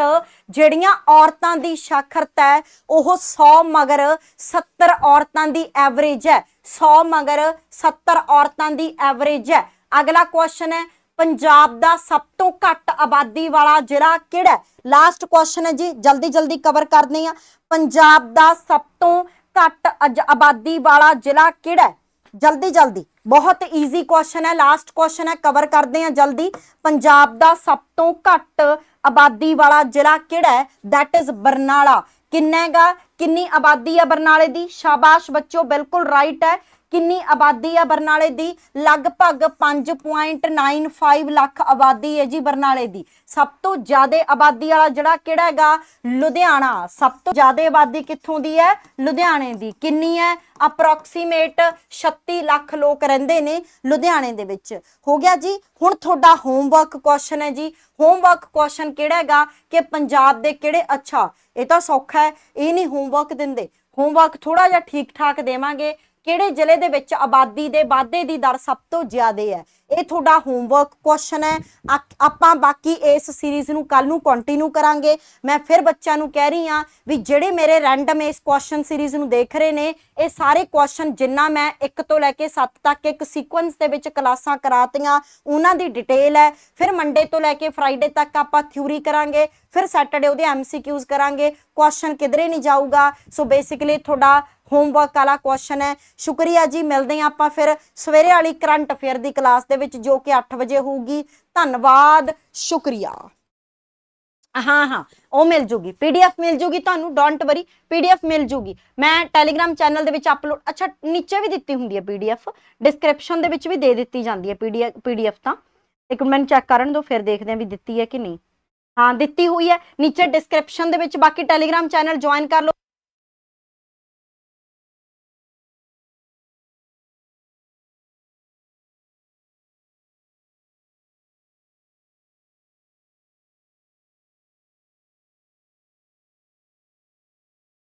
ਜਿਹੜੀਆਂ ਔਰਤਾਂ ਦੀ ਸਾਖਰਤਾ ਹੈ ਉਹ 100 ਮਗਰ 70 ਔਰਤਾਂ ਦੀ ਐਵਰੇਜ ਹੈ। 100 ਮਗਰ 70 ਔਰਤਾਂ ਦੀ ਐਵਰੇਜ ਹੈ। ਅਗਲਾ ਕੁਐਸਚਨ ਹੈ ਪੰਜਾਬ ਦਾ ਸਭ ਤੋਂ ਘੱਟ ਆਬਾਦੀ ਵਾਲਾ ਜ਼ਿਲ੍ਹਾ ਕਿਹੜਾ ਲਾਸਟ ਕੁਐਸਚਨ ਹੈ ਜੀ, ਜਲਦੀ ਜਲਦੀ ਕਵਰ ਕਰਦੇ ਆ ਪੰਜਾਬ ਦਾ ਸਭ ਤੋਂ ਘੱਟ ਆਬਾਦੀ ਵਾਲਾ ਜ਼ਿਲ੍ਹਾ ਕਿਹੜਾ ਜਲਦੀ ਜਲਦੀ, ਬਹੁਤ ਈਜ਼ੀ ਕੁਐਸਚਨ ਹੈ ਲਾਸਟ ਕੁਐਸਚਨ ਹੈ ਕਵਰ ਕਰਦੇ ਆ ਜਲਦੀ। ਪੰਜਾਬ ਦਾ ਸਭ ਤੋਂ ਘੱਟ ਆਬਾਦੀ ਵਾਲਾ ਜ਼ਿਲ੍ਹਾ ਕਿਹੜਾ ਹੈ? That is Barnala. ਕਿੰਨਾ ਹੈਗਾ? ਕਿੰਨੀ ਆਬਾਦੀ ਹੈ ਬਰਨਾਲੇ ਦੀ? ਸ਼ਾਬਾਸ਼ ਬੱਚੋ, ਬਿਲਕੁਲ ਰਾਈਟ ਹੈ। ਕਿੰਨੀ ਆਬਾਦੀ ਹੈ ਬਰਨਾਲੇ ਦੀ? ਲਗਭਗ 5.95 ਲੱਖ ਆਬਾਦੀ ਹੈ ਜੀ ਬਰਨਾਲੇ ਦੀ। ਸਭ ਤੋਂ ਜ਼ਿਆਦਾ ਆਬਾਦੀ ਵਾਲਾ ਜਿਹੜਾ ਕਿਹੜਾ ਹੈਗਾ? ਲੁਧਿਆਣਾ। ਸਭ ਤੋਂ ਜ਼ਿਆਦਾ ਆਬਾਦੀ ਕਿੱਥੋਂ ਦੀ ਹੈ? ਲੁਧਿਆਣੇ ਦੀ। ਕਿੰਨੀ ਹੈ? ਅਪਰੋਕਸੀਮੇਟ 36 ਲੱਖ ਲੋਕ ਰਹਿੰਦੇ ਨੇ ਲੁਧਿਆਣੇ ਦੇ ਵਿੱਚ। ਹੋ ਗਿਆ ਜੀ? ਹੁਣ ਤੁਹਾਡਾ ਹੋਮਵਰਕ ਕੁਐਸਚਨ ਹੈ ਜੀ। ਹੋਮਵਰਕ ਕੁਐਸਚਨ ਕਿਹੜਾ ਹੈਗਾ ਕਿ ਪੰਜਾਬ ਦੇ ਕਿਹੜੇ? ਅੱਛਾ, ਇਹ ਤਾਂ ਸੌਖਾ ਹੈ। ਇਹ ਨਹੀਂ ਹੋਮਵਰਕ ਦਿੰਦੇ। ਹੋਮਵਰਕ ਥੋੜਾ ਜਿਹਾ ਠੀਕ ਠਾਕ ਦੇਵਾਂਗੇ। ਕਿਹੜੇ ਜ਼ਿਲ੍ਹੇ ਦੇ ਵਿੱਚ ਆਬਾਦੀ ਦੇ ਵਾਧੇ ਦੀ ਦਰ ਸਭ ਤੋਂ ਜ਼ਿਆਦਾ ਹੈ? ਇਹ ਤੁਹਾਡਾ ਹੋਮਵਰਕ ਕੁਐਸਚਨ ਹੈ। ਆ- ਆਪਾਂ ਬਾਕੀ ਇਸ ਸੀਰੀਜ਼ ਨੂੰ ਕੱਲ ਨੂੰ ਕੰਟੀਨਿਊ ਕਰਾਂਗੇ। ਮੈਂ ਫਿਰ ਬੱਚਿਆਂ ਨੂੰ ਕਹਿ ਰਹੀ ਹਾਂ ਵੀ ਜਿਹੜੇ ਮੇਰੇ ਰੈਂਡਮ ਇਸ ਕੁਐਸਚਨ ਸੀਰੀਜ਼ ਨੂੰ ਦੇਖ ਰਹੇ ਨੇ, ਇਹ ਸਾਰੇ ਕੁਐਸਚਨ ਜਿੰਨਾ ਮੈਂ 1 ਤੋਂ ਲੈ ਕੇ 7 ਤੱਕ ਇੱਕ ਸੀਕੁਐਂਸ ਦੇ ਵਿੱਚ ਕਲਾਸਾਂ ਕਰਾਤੀਆਂ, ਉਹਨਾਂ ਦੀ ਡਿਟੇਲ ਹੈ। ਫਿਰ ਮੰਡੇ ਤੋਂ ਲੈ ਕੇ ਫਰਾਈਡੇ ਤੱਕ ਆਪਾਂ ਥਿਊਰੀ ਕਰਾਂਗੇ। ਫਿਰ ਸੈਟਰਡੇ ਉਹਦੇ ਐਮਸੀਕਿਊਜ਼ ਕਰਾਂਗੇ। ਕੁਐਸਚਨ ਕਿਧਰੇ ਨਹੀਂ ਜਾਊਗਾ। ਸੋ ਬੇਸਿਕਲੀ ਤੁਹਾਡਾ ਹੋਮਵਰਕ ਵਾਲਾ ਕੁਐਸਚਨ ਹੈ। ਸ਼ੁਕਰੀਆ ਜੀ, ਮਿਲਦੇ ਹਾਂ ਆਪਾਂ ਫਿਰ। ਸਵੇਰੇ ਵਾਲੀ ਕਰੰਟ ਅਫੇਅਰ ਦੀ ਕਲਾਸ ਦੇ ਵਿੱਚ ਜੋ ਕਿ 8 ਵਜੇ ਹੋਊਗੀ। ਧੰਨਵਾਦ, ਸ਼ੁਕਰੀਆ। ਹਾਂ ਹਾਂ, ਉਹ ਮਿਲ ਜੂਗੀ। ਪੀਡੀਐਫ ਮਿਲ ਜੂਗੀ ਤੁਹਾਨੂੰ ਡੋਂਟ ਵਰੀ ਪੀਡੀਐਫ ਮਿਲ ਜੂਗੀ। ਮੈਂ ਟੈਲੀਗ੍ਰam ਚੈਨਲ ਦੇ ਵਿੱਚ ਅਪਲੋਡ ਅੱਛਾ, ਨੀਚੇ ਵੀ ਦਿੱਤੀ ਹੁੰਦੀ ਹੈ ਪੀਡੀਐਫ ਡਿਸਕ੍ਰਿਪਸ਼ਨ ਦੇ ਵਿੱਚ ਵੀ ਦੇ ਦਿੱਤੀ ਜਾਂਦੀ ਹੈ ਪੀਡੀਐਫ ਤਾਂ। ਇੱਕ ਮਿੰਟ ਮੈਨੂੰ ਚੈੱਕ ਕਰਨ ਦਿਓ, ਫਿਰ ਦੇਖਦੇ ਹਾਂ ਵੀ ਦਿੱਤੀ ਹੈ ਕਿ ਨਹੀਂ। ਹਾਂ, ਦਿੱਤੀ ਹੋਈ ਹੈ। ਨੀਚੇ ਡਿਸਕ੍ਰਿਪਸ਼ਨ ਦੇ ਵਿੱਚ ਬਾਕੀ ਟੈਲੀਗ੍ਰam ਚੈਨਲ ਜੁਆਇਨ ਕਰ ਲਓ।